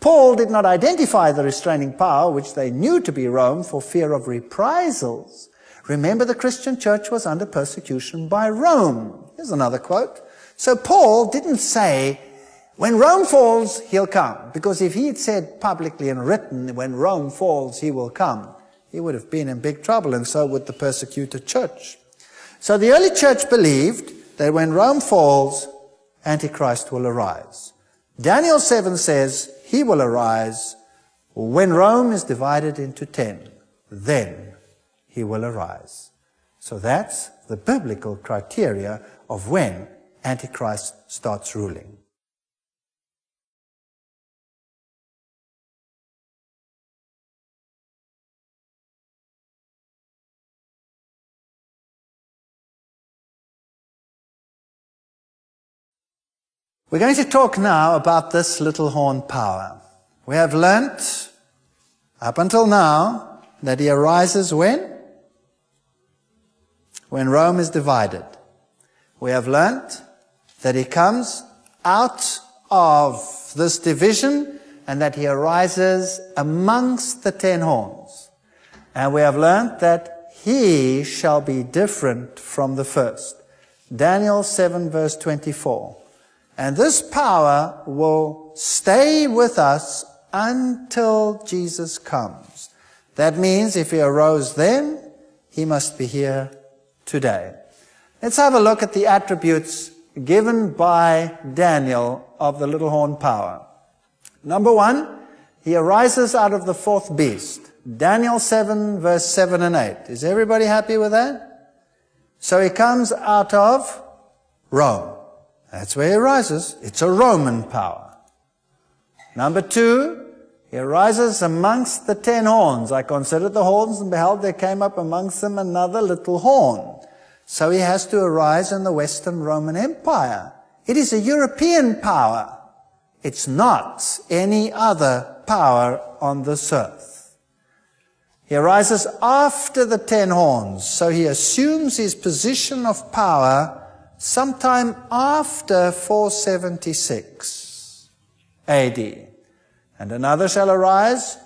Paul did not identify the restraining power, which they knew to be Rome, for fear of reprisals. Remember, the Christian church was under persecution by Rome. Here's another quote. So Paul didn't say, when Rome falls, he'll come. Because if he had said publicly and written, when Rome falls, he will come, he would have been in big trouble, and so would the persecuted church. So the early church believed that when Rome falls, Antichrist will arise. Daniel 7 says he will arise when Rome is divided into ten. Then he will arise. So that's the biblical criteria of when Antichrist starts ruling. We're going to talk now about this little horn power. We have learnt up until now that he arises when? When Rome is divided. We have learnt that he comes out of this division and that he arises amongst the ten horns. And we have learnt that he shall be different from the first. Daniel 7 verse 24. And this power will stay with us until Jesus comes. That means if he arose then, he must be here today. Let's have a look at the attributes given by Daniel of the little horn power. Number one, he arises out of the fourth beast. Daniel 7 verse 7 and 8. Is everybody happy with that? So he comes out of Rome. That's where he arises. It's a Roman power. Number two, he arises amongst the ten horns. I considered the horns and beheld there came up amongst them another little horn. So he has to arise in the Western Roman Empire. It is a European power. It's not any other power on this earth. He arises after the ten horns, so he assumes his position of power sometime after 476 AD. And another shall arise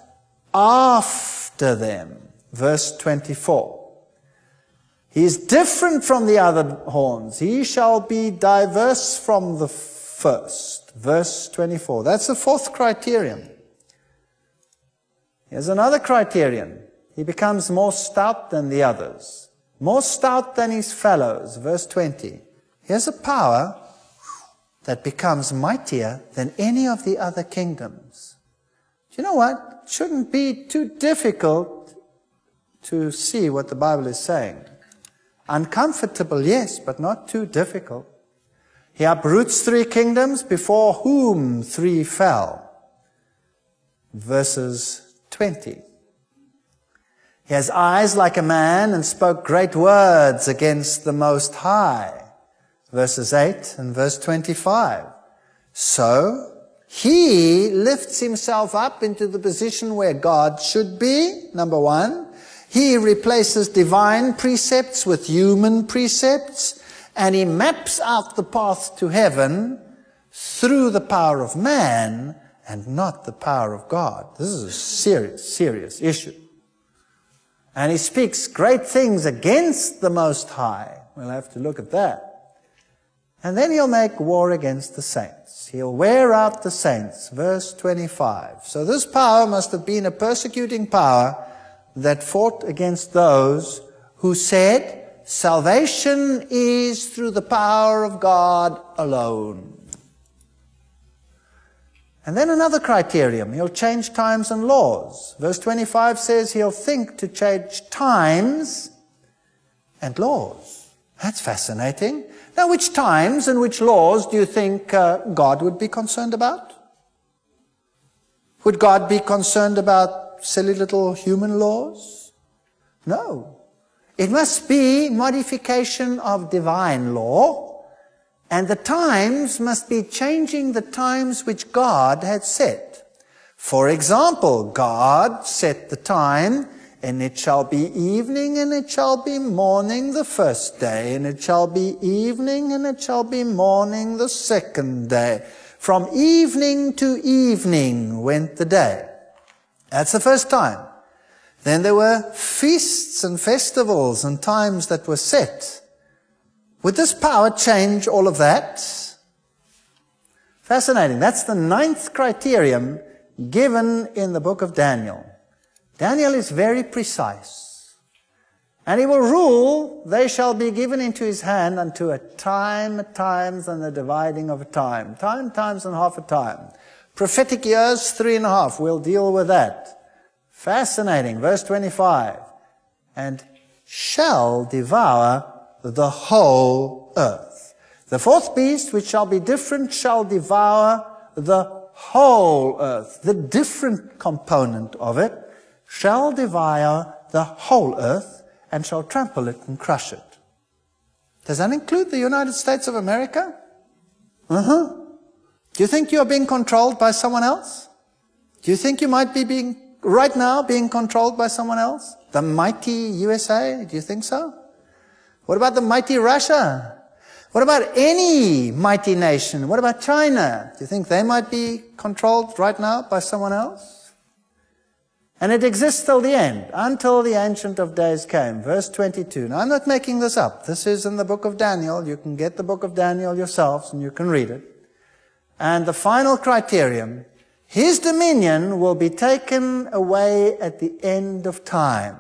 after them. Verse 24. He is different from the other horns. He shall be diverse from the first. Verse 24. That's the fourth criterion. Here's another criterion. He becomes more stout than the others. More stout than his fellows. Verse 20. Here's a power that becomes mightier than any of the other kingdoms. Do you know what? It shouldn't be too difficult to see what the Bible is saying. Uncomfortable, yes, but not too difficult. He uproots three kingdoms before whom three fell. Verses 20. He has eyes like a man and spoke great words against the Most High verses 8 and verse 25. So, he lifts himself up into the position where God should be, number one. He replaces divine precepts with human precepts, and he maps out the path to heaven through the power of man and not the power of God. This is a serious, serious issue. And he speaks great things against the Most High. We'll have to look at that. And then he'll make war against the saints. He'll wear out the saints. Verse 25. So this power must have been a persecuting power that fought against those who said, salvation is through the power of God alone. And then another criterion. He'll change times and laws. Verse 25 says he'll think to change times and laws. That's fascinating. Now, which times and which laws do you think uh, God would be concerned about? Would God be concerned about silly little human laws? No. It must be modification of divine law, and the times must be changing the times which God had set. For example, God set the time and it shall be evening, and it shall be morning the first day, and it shall be evening, and it shall be morning the second day. From evening to evening went the day. That's the first time. Then there were feasts and festivals and times that were set. Would this power change all of that? Fascinating. That's the ninth criterion given in the book of Daniel. Daniel is very precise. And he will rule, they shall be given into his hand unto a time, a times, and the dividing of a time. Time, times, and half a time. Prophetic years, three and a half. We'll deal with that. Fascinating. Verse 25. And shall devour the whole earth. The fourth beast, which shall be different, shall devour the whole earth. The different component of it shall devour the whole earth and shall trample it and crush it. Does that include the United States of America? Uh-huh. Do you think you're being controlled by someone else? Do you think you might be being, right now, being controlled by someone else? The mighty USA? Do you think so? What about the mighty Russia? What about any mighty nation? What about China? Do you think they might be controlled right now by someone else? And it exists till the end, until the Ancient of Days came. Verse 22. Now, I'm not making this up. This is in the book of Daniel. You can get the book of Daniel yourselves and you can read it. And the final criterion, his dominion will be taken away at the end of time.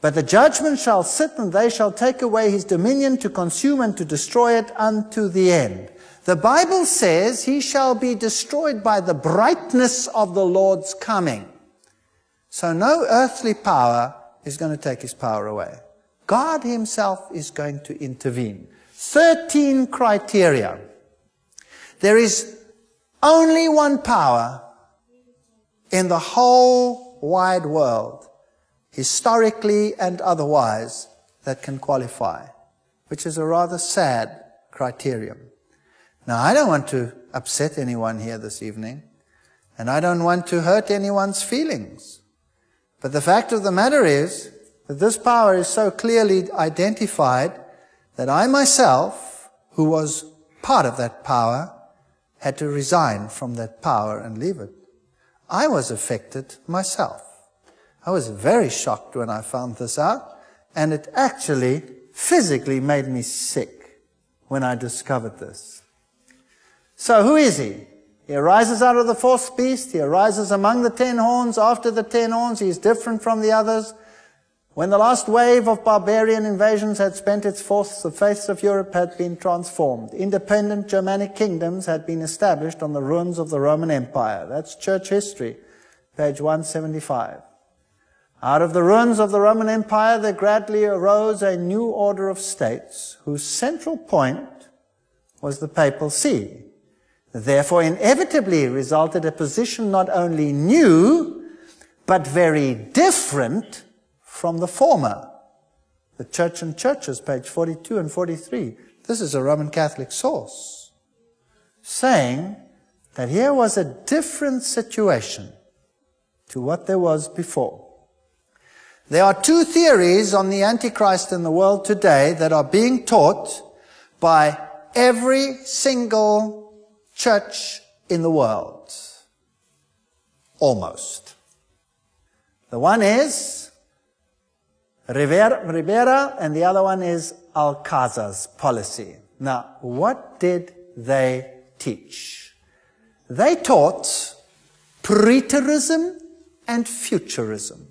But the judgment shall sit and they shall take away his dominion to consume and to destroy it unto the end. The Bible says he shall be destroyed by the brightness of the Lord's coming. So no earthly power is going to take his power away. God himself is going to intervene. 13 criteria. There is only one power in the whole wide world, historically and otherwise, that can qualify, which is a rather sad criterion. Now, I don't want to upset anyone here this evening, and I don't want to hurt anyone's feelings. But the fact of the matter is that this power is so clearly identified that I myself, who was part of that power, had to resign from that power and leave it. I was affected myself. I was very shocked when I found this out, and it actually physically made me sick when I discovered this. So who is he? He arises out of the fourth beast. He arises among the ten horns. After the ten horns, he is different from the others. When the last wave of barbarian invasions had spent its force, the face of Europe had been transformed. Independent Germanic kingdoms had been established on the ruins of the Roman Empire. That's church history, page 175. Out of the ruins of the Roman Empire, there gradually arose a new order of states whose central point was the papal see. Therefore, inevitably resulted a position not only new, but very different from the former. The Church and Churches, page 42 and 43. This is a Roman Catholic source saying that here was a different situation to what there was before. There are two theories on the Antichrist in the world today that are being taught by every single church in the world. Almost. The one is Ribera, and the other one is Alcazar's policy. Now, what did they teach? They taught preterism and futurism.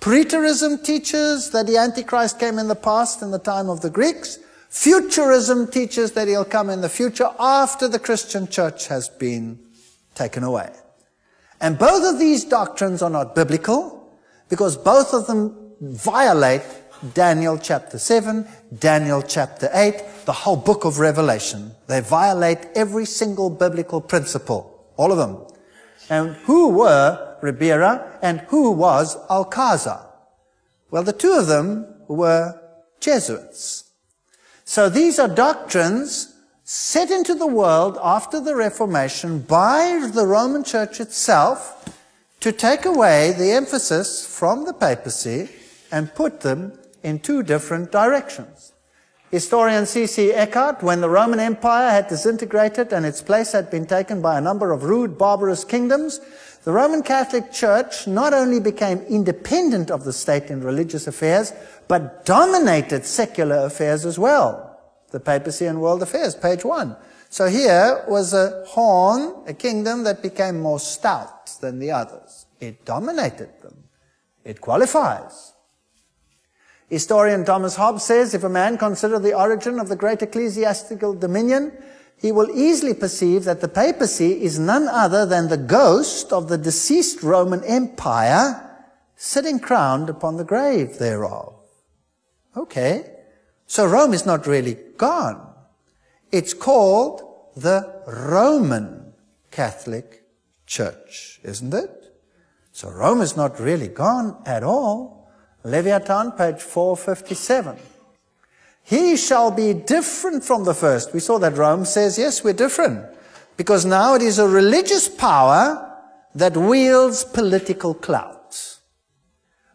Preterism teaches that the Antichrist came in the past in the time of the Greeks. Futurism teaches that he'll come in the future after the Christian church has been taken away. And both of these doctrines are not biblical because both of them violate Daniel chapter 7, Daniel chapter 8, the whole book of Revelation. They violate every single biblical principle, all of them. And who were Ribera and who was Alcazar? Well, the two of them were Jesuits. So these are doctrines set into the world after the Reformation by the Roman Church itself to take away the emphasis from the papacy and put them in two different directions. Historian C.C. Eckhardt, when the Roman Empire had disintegrated and its place had been taken by a number of rude, barbarous kingdoms, the Roman Catholic Church not only became independent of the state in religious affairs, but dominated secular affairs as well. The papacy and world affairs, page one. So here was a horn, a kingdom that became more stout than the others. It dominated them. It qualifies. Historian Thomas Hobbes says, if a man consider the origin of the great ecclesiastical dominion, he will easily perceive that the papacy is none other than the ghost of the deceased Roman Empire sitting crowned upon the grave thereof. Okay. So Rome is not really gone. It's called the Roman Catholic Church, isn't it? So Rome is not really gone at all. Leviathan, page 457. He shall be different from the first. We saw that Rome says, yes, we're different. Because now it is a religious power that wields political clout.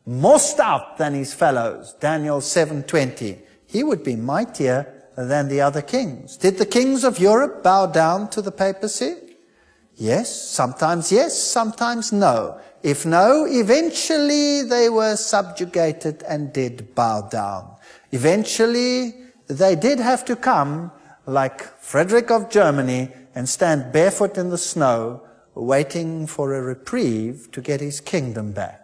More stout than his fellows, Daniel 7:20. He would be mightier than the other kings. Did the kings of Europe bow down to the papacy? Yes, sometimes yes, sometimes no. If no, eventually they were subjugated and did bow down. Eventually, they did have to come, like Frederick of Germany, and stand barefoot in the snow, waiting for a reprieve to get his kingdom back.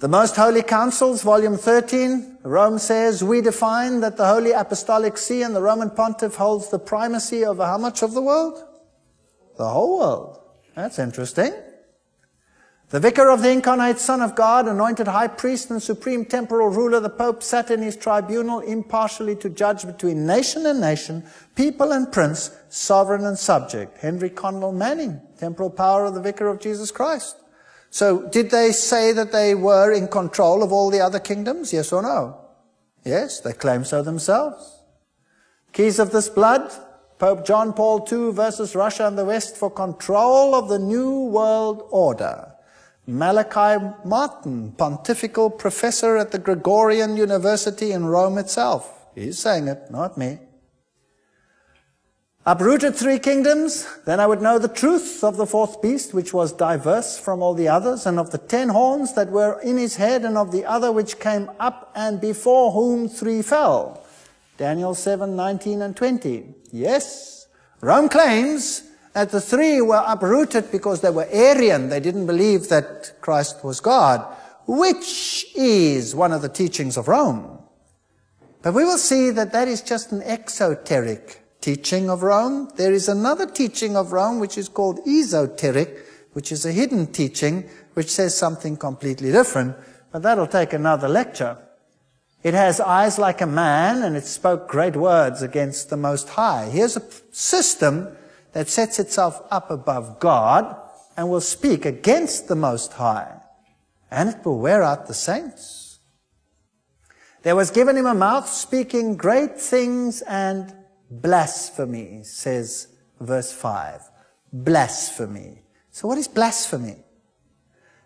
The Most Holy Councils, volume 13, Rome says, we define that the Holy Apostolic See and the Roman Pontiff holds the primacy over how much of the world? The whole world. That's interesting. The vicar of the incarnate Son of God, anointed high priest and supreme temporal ruler, the Pope sat in his tribunal impartially to judge between nation and nation, people and prince, sovereign and subject. Henry Cardinal Manning, temporal power of the vicar of Jesus Christ. So did they say that they were in control of all the other kingdoms? Yes or no? Yes, they claim so themselves. Keys of this blood, Pope John Paul II versus Russia and the West for control of the New World Order. Malachi Martin, pontifical professor at the Gregorian University in Rome itself. He's saying it, not me. Uprooted three kingdoms, then I would know the truth of the fourth beast, which was diverse from all the others, and of the ten horns that were in his head, and of the other which came up, and before whom three fell. Daniel 7, 19 and 20. Yes, Rome claims that the three were uprooted because they were Arian. They didn't believe that Christ was God, which is one of the teachings of Rome. But we will see that that is just an exoteric teaching of Rome. There is another teaching of Rome which is called esoteric, which is a hidden teaching which says something completely different. But that'll take another lecture. It has eyes like a man and it spoke great words against the Most High. Here's a system that sets itself up above God and will speak against the Most High. And it will wear out the saints. There was given him a mouth speaking great things and blasphemy, says verse 5. Blasphemy. So what is blasphemy?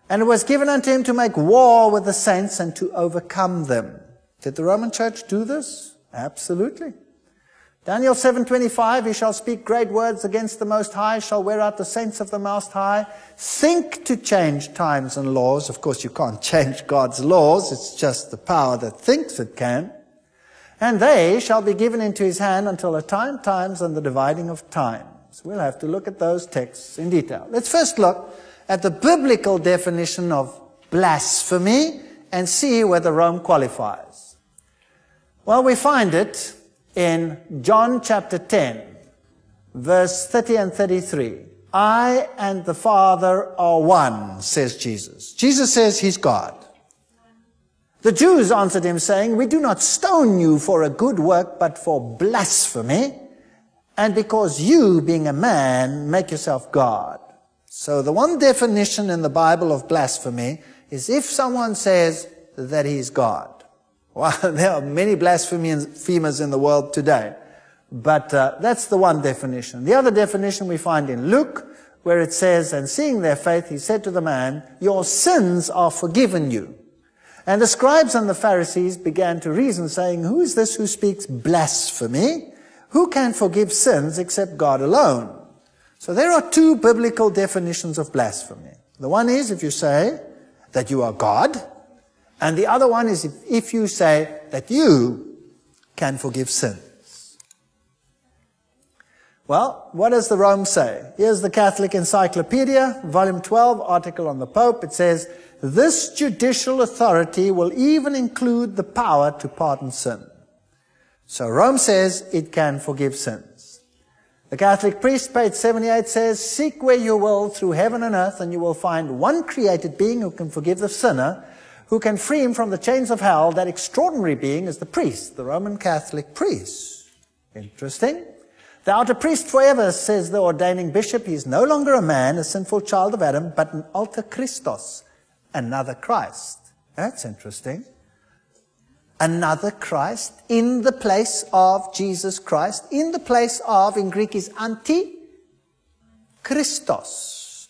And it was given unto him to make war with the saints and to overcome them. Did the Roman church do this? Absolutely. Daniel 7:25 he shall speak great words against the most high shall wear out the saints of the most high. Think to change times and laws. Of course you can't change God's laws. It's just the power that thinks it can. And they shall be given into his hand until the time times and the dividing of times. We'll have to look at those texts in detail. Let's first look at the biblical definition of blasphemy and see whether Rome qualifies. Well we find it in John chapter 10, verse 30 and 33. I and the Father are one, says Jesus. Jesus says he's God. The Jews answered him saying, we do not stone you for a good work, but for blasphemy, and because you, being a man, make yourself God. So the one definition in the Bible of blasphemy is if someone says that he's God. Well, there are many blasphemers in the world today. But uh, that's the one definition. The other definition we find in Luke, where it says, And seeing their faith, he said to the man, Your sins are forgiven you. And the scribes and the Pharisees began to reason, saying, Who is this who speaks blasphemy? Who can forgive sins except God alone? So there are two biblical definitions of blasphemy. The one is if you say that you are God, and the other one is if, if you say that you can forgive sins. Well, what does the Rome say? Here's the Catholic Encyclopedia, volume 12, article on the Pope. It says, this judicial authority will even include the power to pardon sin. So Rome says it can forgive sins. The Catholic priest, page 78, says, Seek where you will through heaven and earth, and you will find one created being who can forgive the sinner who can free him from the chains of hell, that extraordinary being is the priest, the Roman Catholic priest. Interesting. Thou art a priest forever, says the ordaining bishop. He is no longer a man, a sinful child of Adam, but an alter Christos, another Christ. That's interesting. another Christ in the place of Jesus Christ, in the place of, in Greek is anti Christos,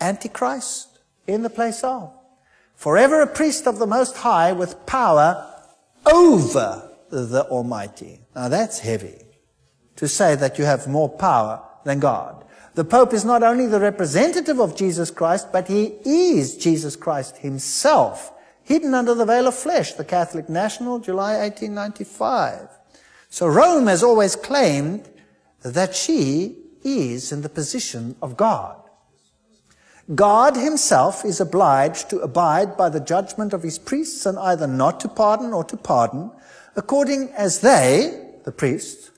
Antichrist, in the place of. Forever a priest of the Most High with power over the Almighty. Now that's heavy. To say that you have more power than God. The Pope is not only the representative of Jesus Christ, but he is Jesus Christ himself, hidden under the veil of flesh, the Catholic National, July 1895. So Rome has always claimed that she is in the position of God. God himself is obliged to abide by the judgment of his priests and either not to pardon or to pardon, according as they, the priests,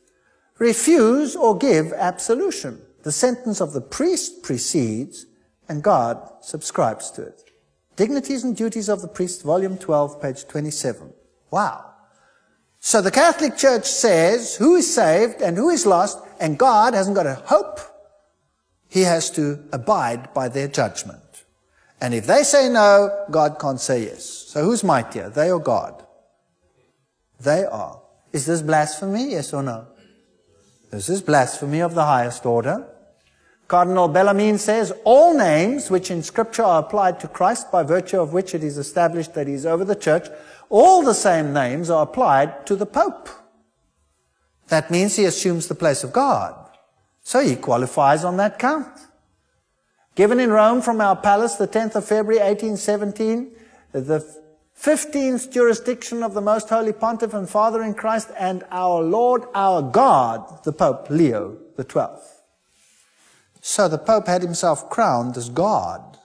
refuse or give absolution. The sentence of the priest precedes and God subscribes to it. Dignities and Duties of the Priest, Volume 12, page 27. Wow. So the Catholic Church says who is saved and who is lost, and God hasn't got a hope. He has to abide by their judgment. And if they say no, God can't say yes. So who's mightier, they or God? They are. Is this blasphemy? Yes or no? This is blasphemy of the highest order. Cardinal Bellarmine says, all names which in scripture are applied to Christ by virtue of which it is established that he is over the church, all the same names are applied to the Pope. That means he assumes the place of God. So he qualifies on that count. Given in Rome from our palace the 10th of February 1817, the 15th jurisdiction of the Most Holy Pontiff and Father in Christ and our Lord, our God, the Pope Leo the 12th. So the Pope had himself crowned as God.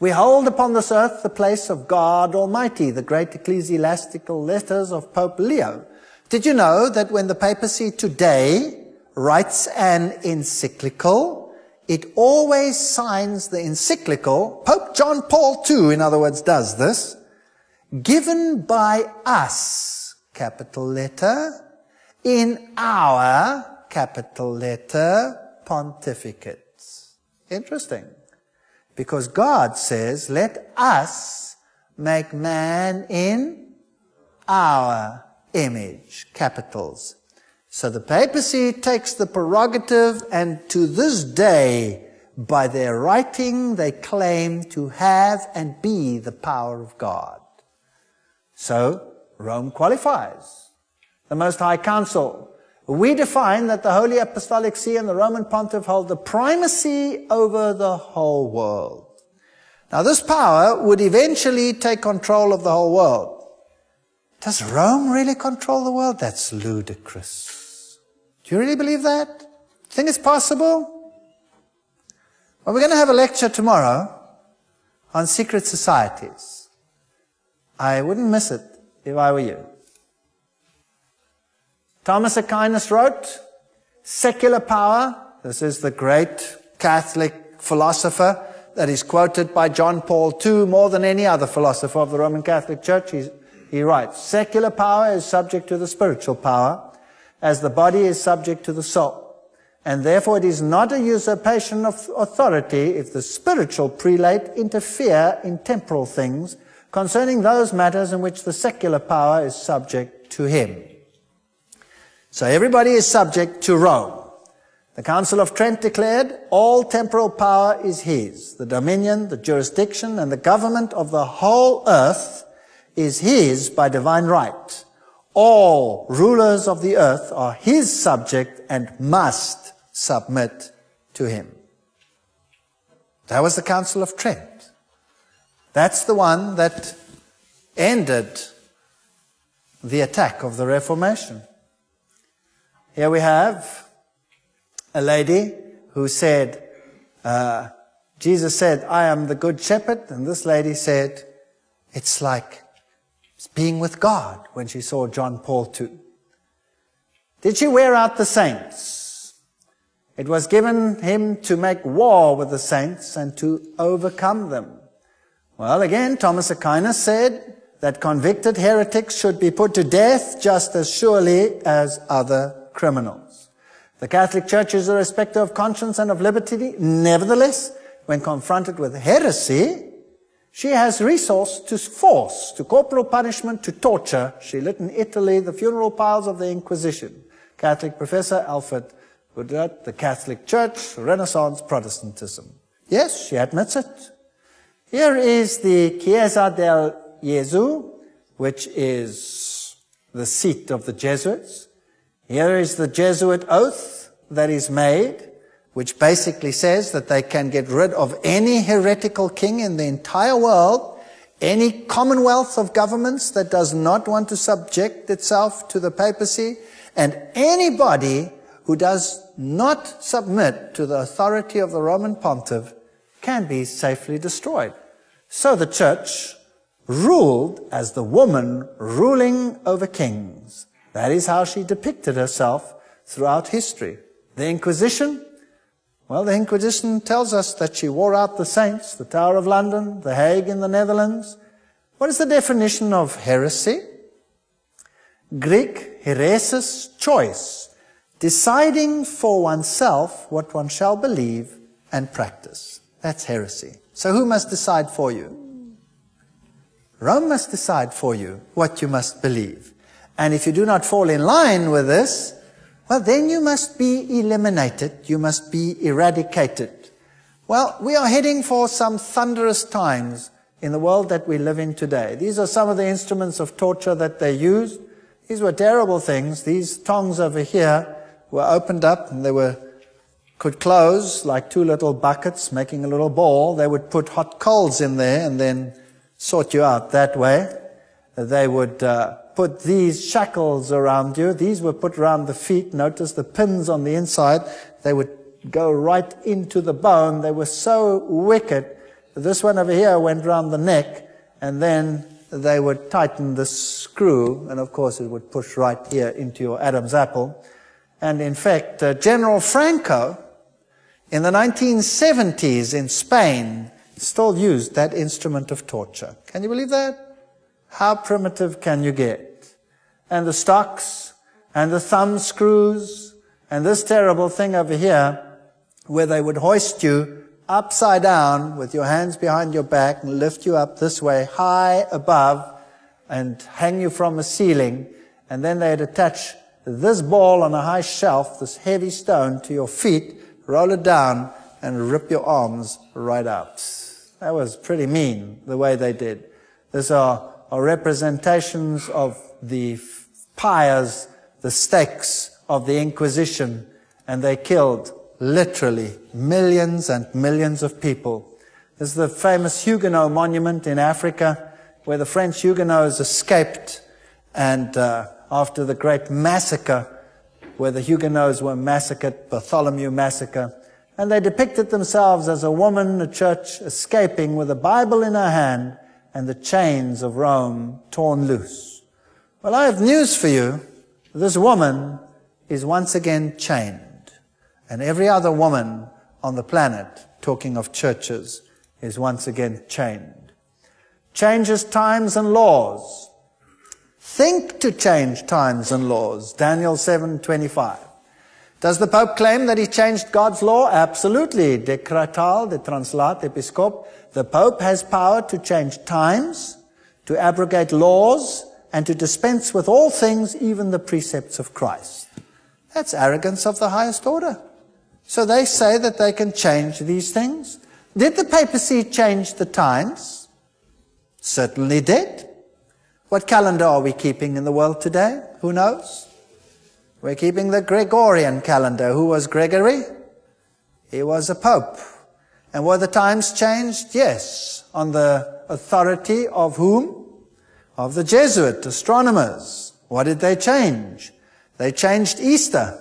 We hold upon this earth the place of God Almighty, the great ecclesiastical letters of Pope Leo. Did you know that when the papacy today writes an encyclical, it always signs the encyclical, Pope John Paul II, in other words, does this, given by us, capital letter, in our capital letter pontificates. Interesting. Because God says, let us make man in our image, capitals. So the papacy takes the prerogative and to this day, by their writing, they claim to have and be the power of God. So Rome qualifies. The Most High Council we define that the Holy Apostolic See and the Roman Pontiff hold the primacy over the whole world. Now this power would eventually take control of the whole world. Does Rome really control the world? That's ludicrous. Do you really believe that? Think it's possible? Well, we're going to have a lecture tomorrow on secret societies. I wouldn't miss it if I were you. Thomas Aquinas wrote, secular power, this is the great Catholic philosopher that is quoted by John Paul II more than any other philosopher of the Roman Catholic Church. He's, he writes, secular power is subject to the spiritual power, as the body is subject to the soul. And therefore it is not a usurpation of authority if the spiritual prelate interfere in temporal things concerning those matters in which the secular power is subject to him. So everybody is subject to Rome. The Council of Trent declared all temporal power is his. The dominion, the jurisdiction, and the government of the whole earth is his by divine right. All rulers of the earth are his subject and must submit to him. That was the Council of Trent. That's the one that ended the attack of the Reformation. Here we have a lady who said, uh, Jesus said, I am the good shepherd. And this lady said, it's like being with God when she saw John Paul II. Did she wear out the saints? It was given him to make war with the saints and to overcome them. Well, again, Thomas Aquinas said that convicted heretics should be put to death just as surely as other criminals. The Catholic Church is a respecter of conscience and of liberty. Nevertheless, when confronted with heresy, She has resource to force, to corporal punishment, to torture. She lit in Italy the funeral piles of the Inquisition. Catholic professor Alfred Woodard, the Catholic Church, Renaissance Protestantism. Yes, she admits it. Here is the Chiesa del Gesù, which is the seat of the Jesuits. Here is the Jesuit oath that is made, which basically says that they can get rid of any heretical king in the entire world, any commonwealth of governments that does not want to subject itself to the papacy, and anybody who does not submit to the authority of the Roman pontiff can be safely destroyed. So the church ruled as the woman ruling over kings. That is how she depicted herself throughout history. The Inquisition, well, the Inquisition tells us that she wore out the saints, the Tower of London, the Hague in the Netherlands. What is the definition of heresy? Greek, heresis, choice. Deciding for oneself what one shall believe and practice. That's heresy. So who must decide for you? Rome must decide for you what you must believe. And if you do not fall in line with this, well, then you must be eliminated. You must be eradicated. Well, we are heading for some thunderous times in the world that we live in today. These are some of the instruments of torture that they used. These were terrible things. These tongs over here were opened up and they were could close like two little buckets making a little ball. They would put hot coals in there and then sort you out that way. They would uh, put these shackles around you. These were put around the feet. Notice the pins on the inside. They would go right into the bone. They were so wicked. This one over here went around the neck and then they would tighten the screw, and of course it would push right here into your Adam's apple. And in fact, uh, General Franco, in the 1970s in Spain, still used that instrument of torture. Can you believe that? How primitive can you get? And the stocks, and the thumb screws, and this terrible thing over here, where they would hoist you upside down with your hands behind your back and lift you up this way high above and hang you from a ceiling. And then they'd attach this ball on a high shelf, this heavy stone to your feet, roll it down and rip your arms right out. That was pretty mean the way they did. These are, are representations of the pyres, the stakes of the Inquisition, and they killed literally millions and millions of people. There's the famous Huguenot monument in Africa where the French Huguenots escaped and uh, after the great massacre where the Huguenots were massacred, Bartholomew massacre, and they depicted themselves as a woman a church escaping with a Bible in her hand and the chains of Rome torn loose. Well, I have news for you. This woman is once again chained and every other woman on the planet, talking of churches, is once again chained. Changes times and laws. Think to change times and laws. Daniel 7:25. Does the Pope claim that he changed God's law? Absolutely. Decretal, de translat, episcop. The Pope has power to change times, to abrogate laws, and to dispense with all things, even the precepts of Christ. That's arrogance of the highest order. So they say that they can change these things. Did the papacy change the times? Certainly did. What calendar are we keeping in the world today? Who knows? We're keeping the Gregorian calendar. Who was Gregory? He was a pope. And were the times changed? Yes. On the authority of whom? Of the Jesuit astronomers. What did they change? They changed Easter.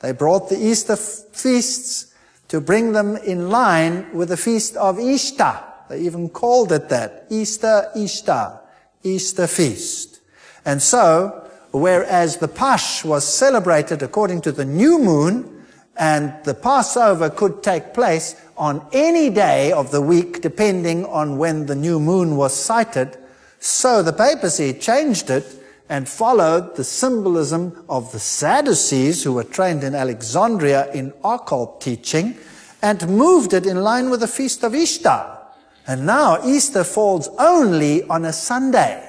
They brought the Easter feasts to bring them in line with the feast of Ishtar. They even called it that. Easter, Ishtar. Easter feast. And so, whereas the Pasch was celebrated according to the new moon, and the Passover could take place on any day of the week depending on when the new moon was sighted, so the papacy changed it and followed the symbolism of the Sadducees who were trained in Alexandria in occult teaching and moved it in line with the feast of Ishtar. And now Easter falls only on a Sunday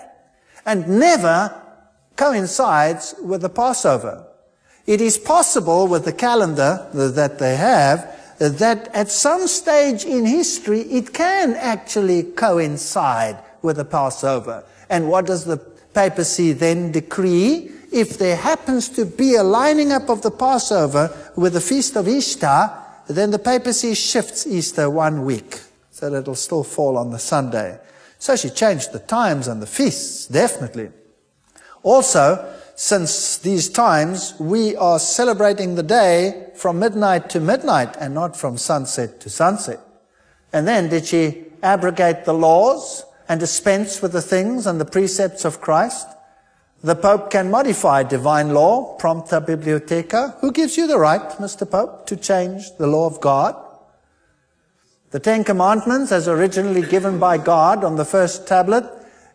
and never coincides with the Passover. It is possible with the calendar that they have that at some stage in history it can actually coincide with the Passover. And what does the papacy then decree? If there happens to be a lining up of the Passover with the feast of Ishtar, then the papacy shifts Easter one week so that it'll still fall on the Sunday. So she changed the times and the feasts, definitely. Also, since these times, we are celebrating the day from midnight to midnight and not from sunset to sunset. And then did she abrogate the laws and dispense with the things and the precepts of Christ? The Pope can modify divine law, prompta bibliotheca. Who gives you the right, Mr. Pope, to change the law of God? The Ten Commandments, as originally given by God on the first tablet,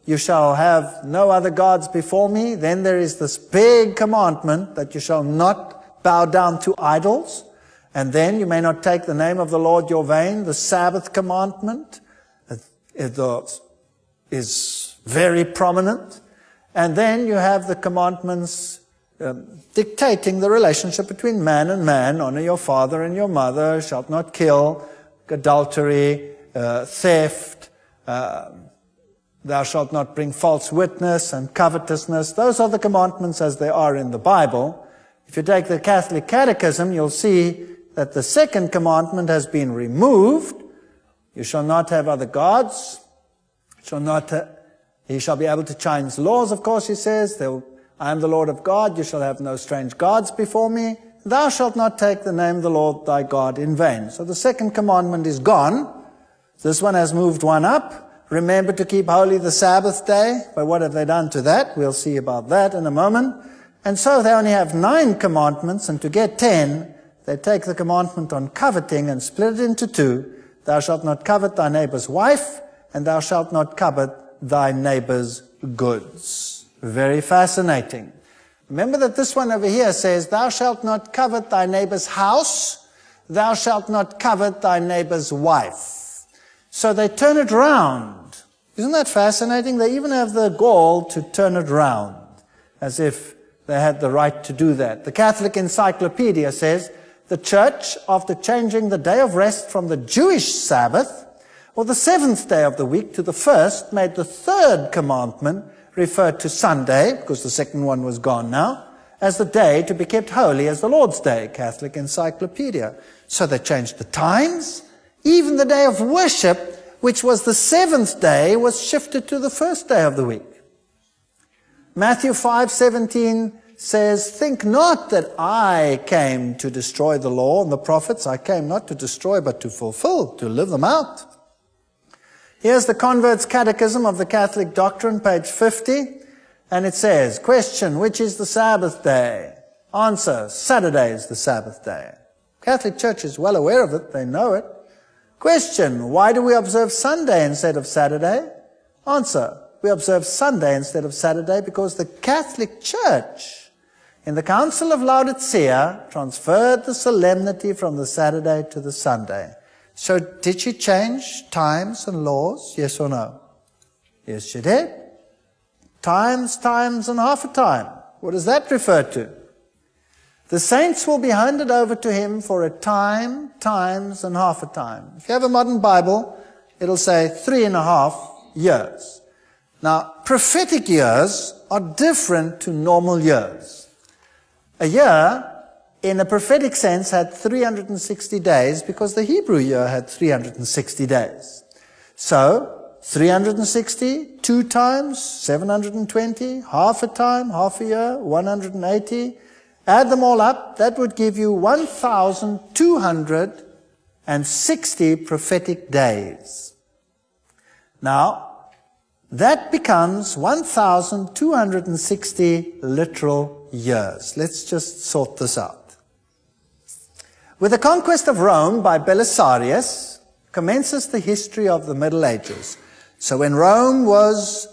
you shall have no other gods before me. Then there is this big commandment that you shall not bow down to idols. And then you may not take the name of the Lord your vain. The Sabbath commandment is very prominent. And then you have the commandments um, dictating the relationship between man and man. Honor your father and your mother. Shalt not kill. Adultery. Uh, theft. Uh, Thou shalt not bring false witness and covetousness. Those are the commandments as they are in the Bible. If you take the Catholic Catechism, you'll see that the second commandment has been removed. You shall not have other gods. Shall not, uh, he shall be able to change laws, of course, he says. I am the Lord of God. You shall have no strange gods before me. Thou shalt not take the name of the Lord thy God in vain. So the second commandment is gone. This one has moved one up. Remember to keep holy the Sabbath day. But what have they done to that? We'll see about that in a moment. And so they only have nine commandments, and to get ten, they take the commandment on coveting and split it into two. Thou shalt not covet thy neighbor's wife, and thou shalt not covet thy neighbor's goods. Very fascinating. Remember that this one over here says, Thou shalt not covet thy neighbor's house, thou shalt not covet thy neighbor's wife. So they turn it round. Isn't that fascinating? They even have the gall to turn it round, as if they had the right to do that. The Catholic Encyclopedia says, the church, after changing the day of rest from the Jewish Sabbath, or the seventh day of the week to the first, made the third commandment refer to Sunday, because the second one was gone now, as the day to be kept holy as the Lord's Day, Catholic Encyclopedia. So they changed the times, even the day of worship, which was the seventh day, was shifted to the first day of the week. Matthew 5:17 says, "Think not that I came to destroy the law and the prophets. I came not to destroy, but to fulfill, to live them out." Here's the Convert's Catechism of the Catholic Doctrine, page 50, and it says, question, which is the Sabbath day? Answer, Saturday is the Sabbath day. Catholic Church is well aware of it, they know it. Question, why do we observe Sunday instead of Saturday? Answer, we observe Sunday instead of Saturday because the Catholic Church in the Council of Laodicea transferred the solemnity from the Saturday to the Sunday. So did she change times and laws? Yes or no? Yes, she did. Times, times, and half a time. What does that refer to? The saints will be handed over to him for a time, times, and half a time. If you have a modern Bible, it'll say three and a half years. Now, prophetic years are different to normal years. A year, in a prophetic sense, had 360 days because the Hebrew year had 360 days. So, 360, two times, 720, half a time, half a year, 180, Add them all up, that would give you 1,260 prophetic days. Now, that becomes 1,260 literal years. Let's just sort this out. With the conquest of Rome by Belisarius commences the history of the Middle Ages. So when Rome was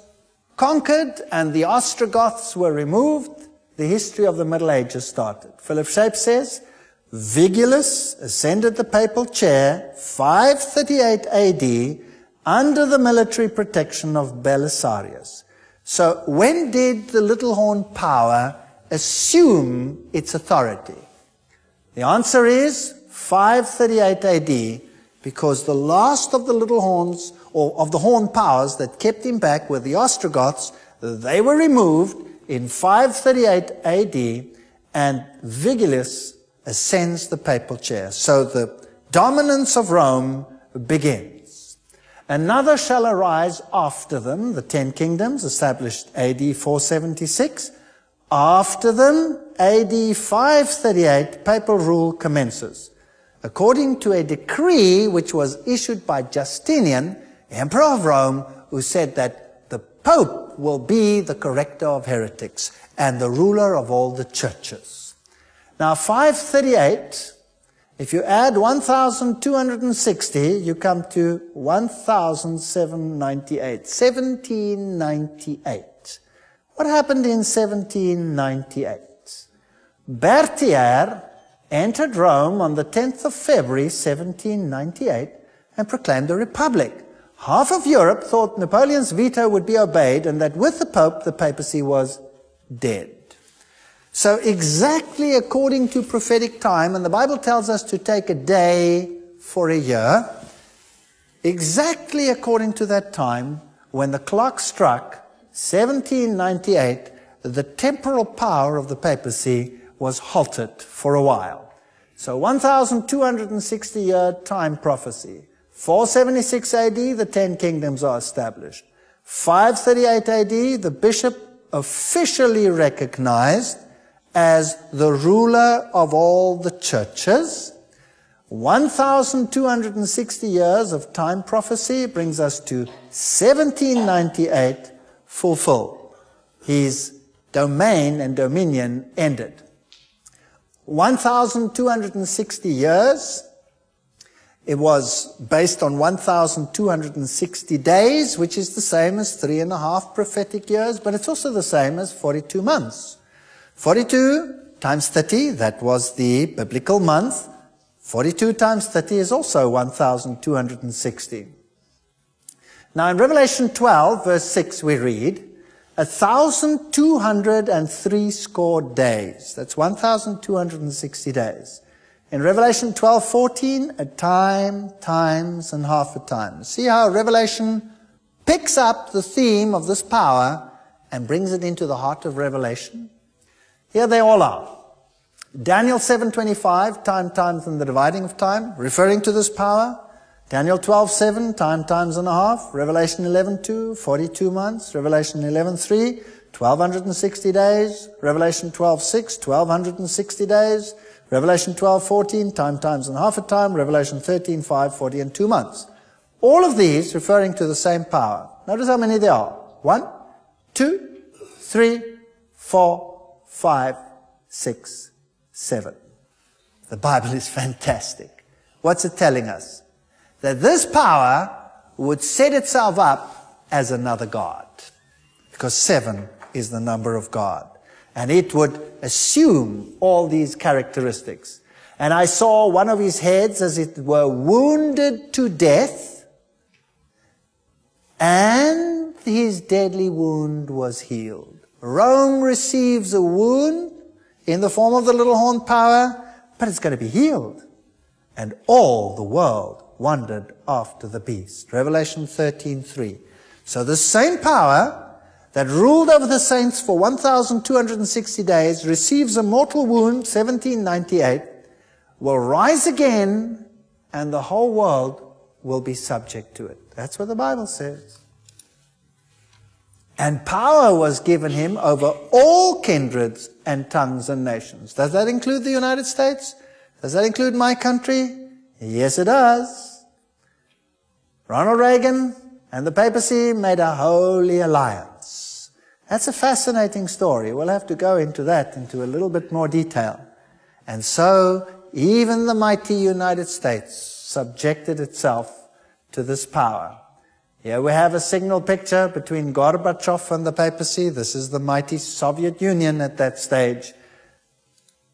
conquered and the Ostrogoths were removed, the history of the Middle Ages started. Philip Schaff says, Vigilius ascended the papal chair 538 AD under the military protection of Belisarius. So when did the little horn power assume its authority? The answer is 538 AD, because the last of the little horns, or of the horn powers that kept him back were the Ostrogoths. They were removed in 538 AD, and Vigilius ascends the papal chair. So the dominance of Rome begins. Another shall arise after them, the ten kingdoms, established AD 476. After them, AD 538, papal rule commences. According to a decree which was issued by Justinian, Emperor of Rome, who said that the Pope will be the corrector of heretics and the ruler of all the churches. Now, 538, if you add 1,260, you come to 1,798. 1798. What happened in 1798? Berthier entered Rome on the 10th of February 1798 and proclaimed a republic. Half of Europe thought Napoleon's veto would be obeyed and that with the Pope the papacy was dead. So exactly according to prophetic time, and the Bible tells us to take a day for a year, exactly according to that time, when the clock struck 1798, the temporal power of the papacy was halted for a while. So 1260 year time prophecy. 476 AD, the ten kingdoms are established. 538 AD, the bishop officially recognized as the ruler of all the churches. 1,260 years of time prophecy brings us to 1798 fulfilled. His domain and dominion ended. 1,260 years. It was based on 1,260 days, which is the same as three and a half prophetic years, but it's also the same as 42 months. 42 times 30, that was the biblical month. 42 times 30 is also 1,260. Now in Revelation 12, verse 6, we read, a thousand two hundred and three score days. That's 1,260 days. In Revelation 12, 14, a time, times, and half a time. See how Revelation picks up the theme of this power and brings it into the heart of Revelation? Here they all are. Daniel 7.25, time, times, and the dividing of time, referring to this power. Daniel 12.7, time, times and a half. Revelation 11.2, 42 months. Revelation 11.3, 1260 days. Revelation 12.6, 1260 days. Revelation 12.14, time, times, and half a time. Revelation 13.5, 40 and 2 months. All of these referring to the same power. Notice how many there are. One, two, three, four, five, six, seven. The Bible is fantastic. What's it telling us? That this power would set itself up as another God. Because seven is the number of God. And it would assume all these characteristics. And I saw one of his heads as it were wounded to death, and his deadly wound was healed. Rome receives a wound in the form of the little horn power, but it's going to be healed. And all the world wondered after the beast. Revelation 13:3. So the same power that ruled over the saints for 1,260 days receives a mortal wound, 1798, will rise again, and the whole world will be subject to it. That's what the Bible says. And power was given him over all kindreds and tongues and nations. Does that include the United States? Does that include my country? Yes, it does. Ronald Reagan and the papacy made a holy alliance. That's a fascinating story. We'll have to go into that into a little bit more detail. And so, even the mighty United States subjected itself to this power. Here we have a signal picture between Gorbachev and the papacy. This is the mighty Soviet Union at that stage,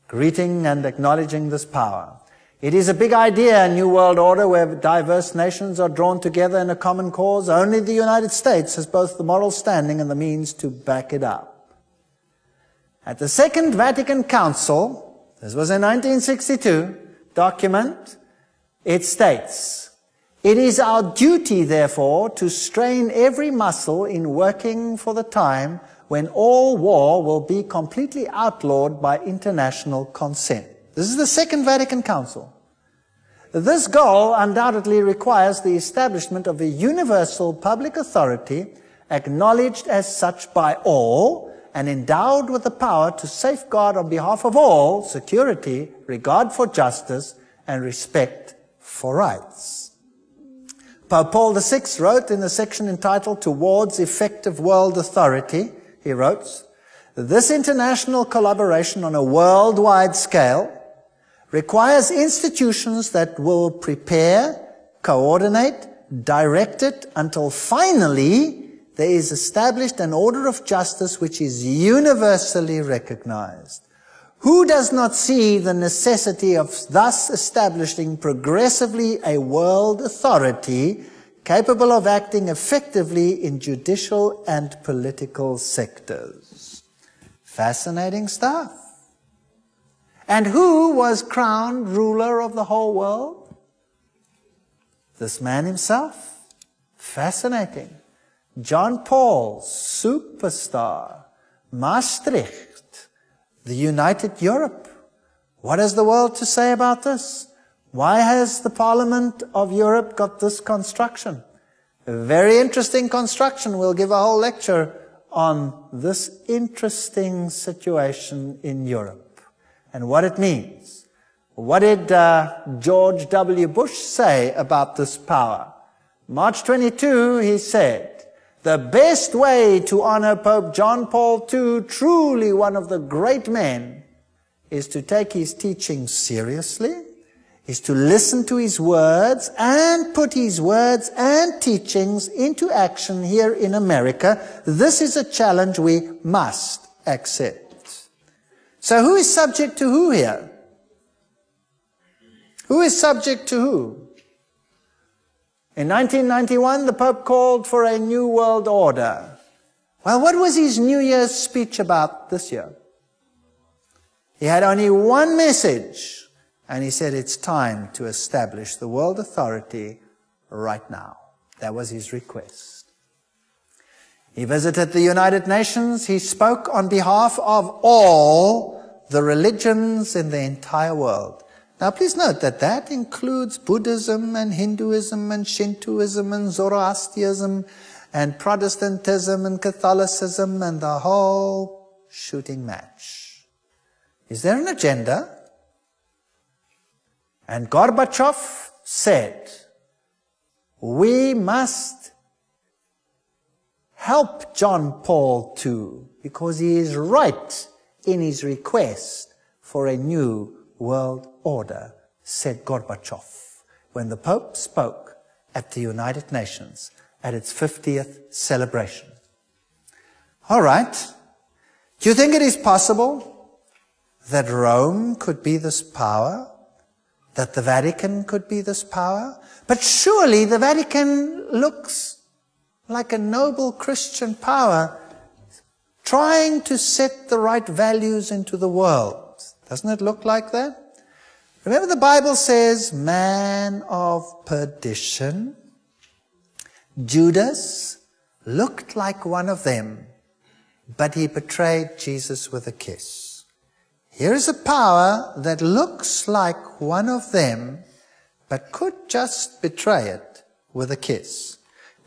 greeting and acknowledging this power. It is a big idea, a new world order where diverse nations are drawn together in a common cause. Only the United States has both the moral standing and the means to back it up. At the Second Vatican Council, this was in 1962, document, it states, it is our duty, therefore, to strain every muscle in working for the time when all war will be completely outlawed by international consent. This is the Second Vatican Council. This goal undoubtedly requires the establishment of a universal public authority acknowledged as such by all and endowed with the power to safeguard on behalf of all security, regard for justice, and respect for rights. Pope Paul VI wrote in the section entitled Towards Effective World Authority, he wrote, this international collaboration on a worldwide scale requires institutions that will prepare, coordinate, direct it until finally there is established an order of justice which is universally recognized. Who does not see the necessity of thus establishing progressively a world authority capable of acting effectively in judicial and political sectors? Fascinating stuff. And who was crowned ruler of the whole world? This man himself. Fascinating. John Paul, superstar. Maastricht, the United Europe. What has the world to say about this? Why has the Parliament of Europe got this construction? A very interesting construction. We'll give a whole lecture on this interesting situation in Europe and what it means. What did uh, George W. Bush say about this power? March 22, he said, the best way to honor Pope John Paul II, truly one of the great men, is to take his teaching seriously, is to listen to his words and put his words and teachings into action here in America. This is a challenge we must accept. So who is subject to who here? Who is subject to who? In 1991, the Pope called for a new world order. Well, what was his New Year's speech about this year? He had only one message, and he said it's time to establish the world authority right now. That was his request. He visited the United Nations. He spoke on behalf of all the religions in the entire world. Now please note that that includes Buddhism and Hinduism and Shintoism and Zoroastrianism and Protestantism and Catholicism and the whole shooting match. Is there an agenda? And Gorbachev said, we must help John Paul II because he is right in his request for a new world order, said Gorbachev when the Pope spoke at the United Nations at its 50th celebration. All right. Do you think it is possible that Rome could be this power? That the Vatican could be this power? But surely the Vatican looks like a noble Christian power trying to set the right values into the world. Doesn't it look like that? Remember the Bible says, man of perdition. Judas looked like one of them, but he betrayed Jesus with a kiss. Here is a power that looks like one of them, but could just betray it with a kiss.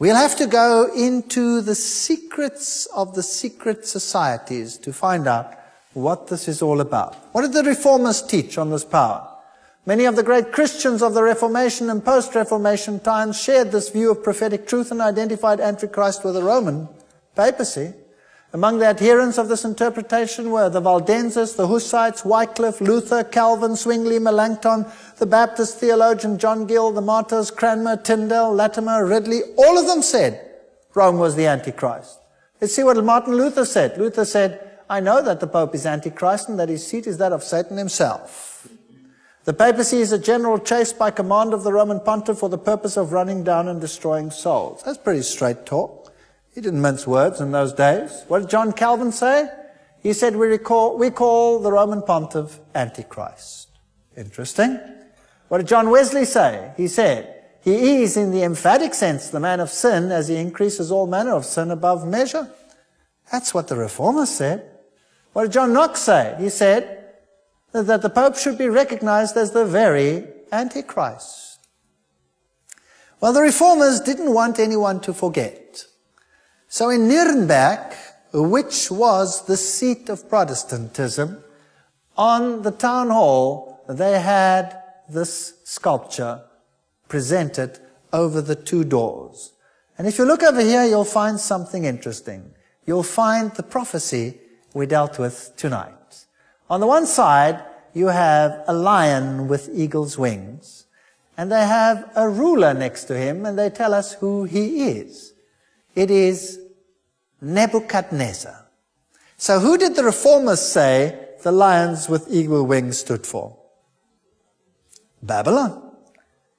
We'll have to go into the secrets of the secret societies to find out what this is all about. What did the reformers teach on this power? Many of the great Christians of the Reformation and post-Reformation times shared this view of prophetic truth and identified Antichrist with the Roman papacy. Among the adherents of this interpretation were the Waldenses, the Hussites, Wycliffe, Luther, Calvin, Zwingli, Melanchthon, the Baptist theologian John Gill, the martyrs Cranmer, Tyndale, Latimer, Ridley. All of them said Rome was the Antichrist. Let's see what Martin Luther said. Luther said, I know that the Pope is Antichrist and that his seat is that of Satan himself. The papacy is a general chase by command of the Roman pontiff for the purpose of running down and destroying souls. That's pretty straight talk. He didn't mince words in those days. What did John Calvin say? He said, we, recall, we call the Roman pontiff Antichrist. Interesting. What did John Wesley say? He said, he is in the emphatic sense the man of sin as he increases all manner of sin above measure. That's what the reformers said. What did John Knox say? He said that the Pope should be recognized as the very Antichrist. Well, the reformers didn't want anyone to forget. So in Nuremberg, which was the seat of Protestantism, on the town hall, they had this sculpture presented over the two doors. And if you look over here, you'll find something interesting. You'll find the prophecy we dealt with tonight. On the one side, you have a lion with eagle's wings, and they have a ruler next to him, and they tell us who he is. It is Nebuchadnezzar. So who did the reformers say the lions with eagle wings stood for? Babylon.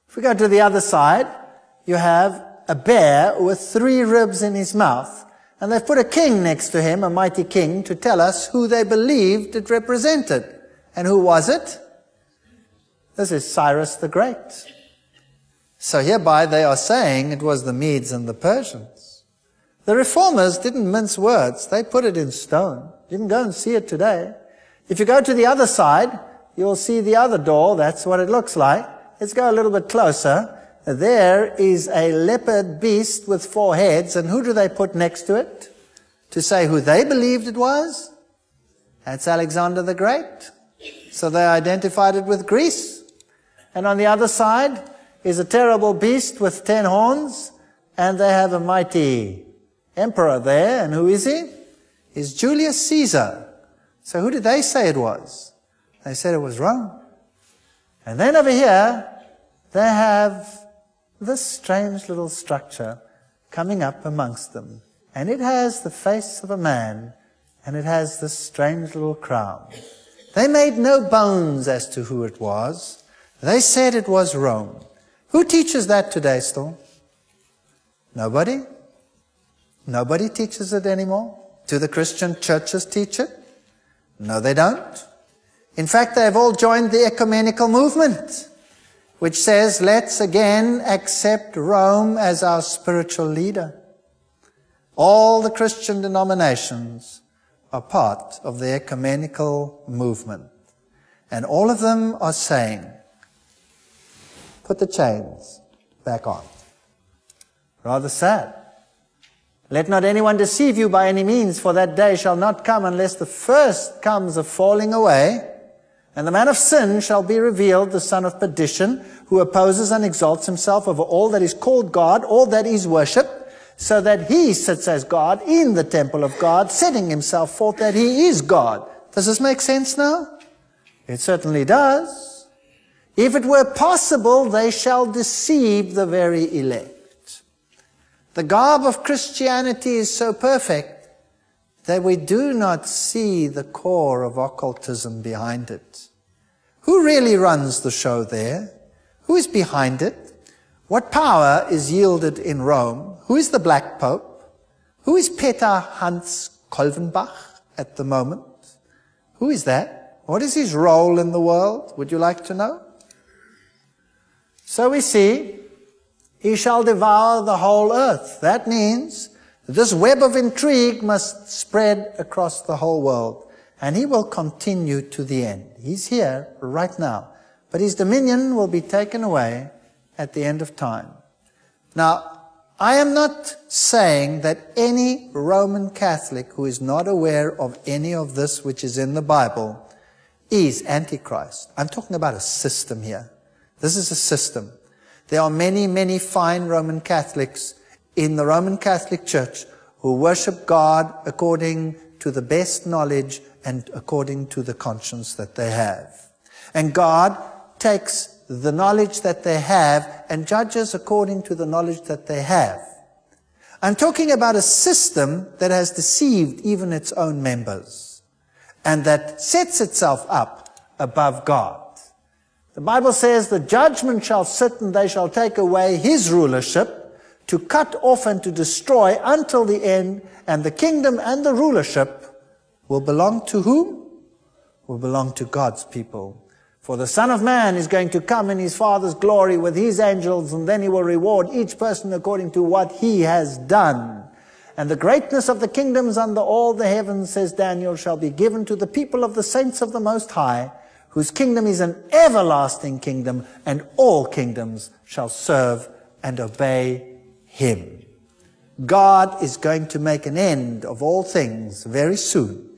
If we go to the other side, you have a bear with three ribs in his mouth. And they've put a king next to him, a mighty king, to tell us who they believed it represented. And who was it? This is Cyrus the Great. So hereby they are saying it was the Medes and the Persians. The reformers didn't mince words. They put it in stone. You can go and see it today. If you go to the other side, you'll see the other door. That's what it looks like. Let's go a little bit closer. There is a leopard beast with four heads, and who do they put next to it? To say who they believed it was? That's Alexander the Great. So they identified it with Greece. And on the other side is a terrible beast with ten horns, and they have a mighty emperor there, and who is he? Is Julius Caesar. So who did they say it was? They said it was Rome. And then over here, they have this strange little structure coming up amongst them. And it has the face of a man, and it has this strange little crown. They made no bones as to who it was. They said it was Rome. Who teaches that today still? Nobody? Nobody teaches it anymore? Do the Christian churches teach it? No, they don't. In fact, they have all joined the ecumenical movement, which says, let's again accept Rome as our spiritual leader. All the Christian denominations are part of the ecumenical movement. And all of them are saying, put the chains back on. Rather sad. Let not anyone deceive you by any means, for that day shall not come unless the first comes of falling away and the man of sin shall be revealed, the son of perdition, who opposes and exalts himself over all that is called God, all that is worshipped, so that he sits as God in the temple of God, setting himself forth that he is God. Does this make sense now? It certainly does. If it were possible, they shall deceive the very elect. The garb of Christianity is so perfect that we do not see the core of occultism behind it. Who really runs the show there? Who is behind it? What power is yielded in Rome? Who is the Black Pope? Who is Peter Hans Kolvenbach at the moment? Who is that? What is his role in the world? Would you like to know? So we see, he shall devour the whole earth. That means this web of intrigue must spread across the whole world, and he will continue to the end. He's here right now, but his dominion will be taken away at the end of time. Now, I am not saying that any Roman Catholic who is not aware of any of this which is in the Bible is Antichrist. I'm talking about a system here. This is a system. There are many, many fine Roman Catholics in the Roman Catholic Church who worship God according to the best knowledge and according to the conscience that they have. And God takes the knowledge that they have and judges according to the knowledge that they have. I'm talking about a system that has deceived even its own members and that sets itself up above God. The Bible says the judgment shall sit and they shall take away his rulership to cut off and to destroy until the end, and the kingdom and the rulership will belong to whom? Will belong to God's people. For the Son of Man is going to come in his Father's glory with his angels, and then he will reward each person according to what he has done. And the greatness of the kingdoms under all the heavens, says Daniel, shall be given to the people of the saints of the Most High, whose kingdom is an everlasting kingdom, and all kingdoms shall serve and obey him. God is going to make an end of all things very soon.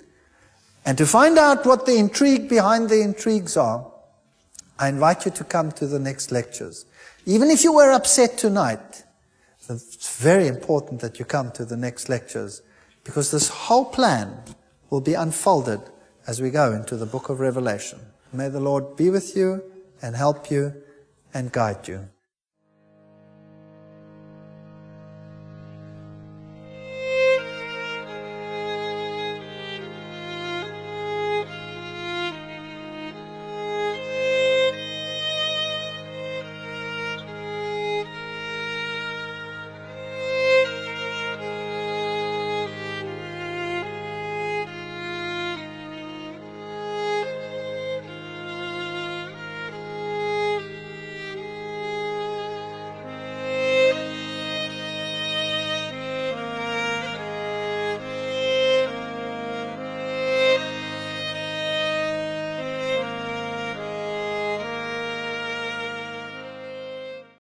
And to find out what the intrigue behind the intrigues are, I invite you to come to the next lectures. Even if you were upset tonight, it's very important that you come to the next lectures because this whole plan will be unfolded as we go into the book of Revelation. May the Lord be with you and help you and guide you.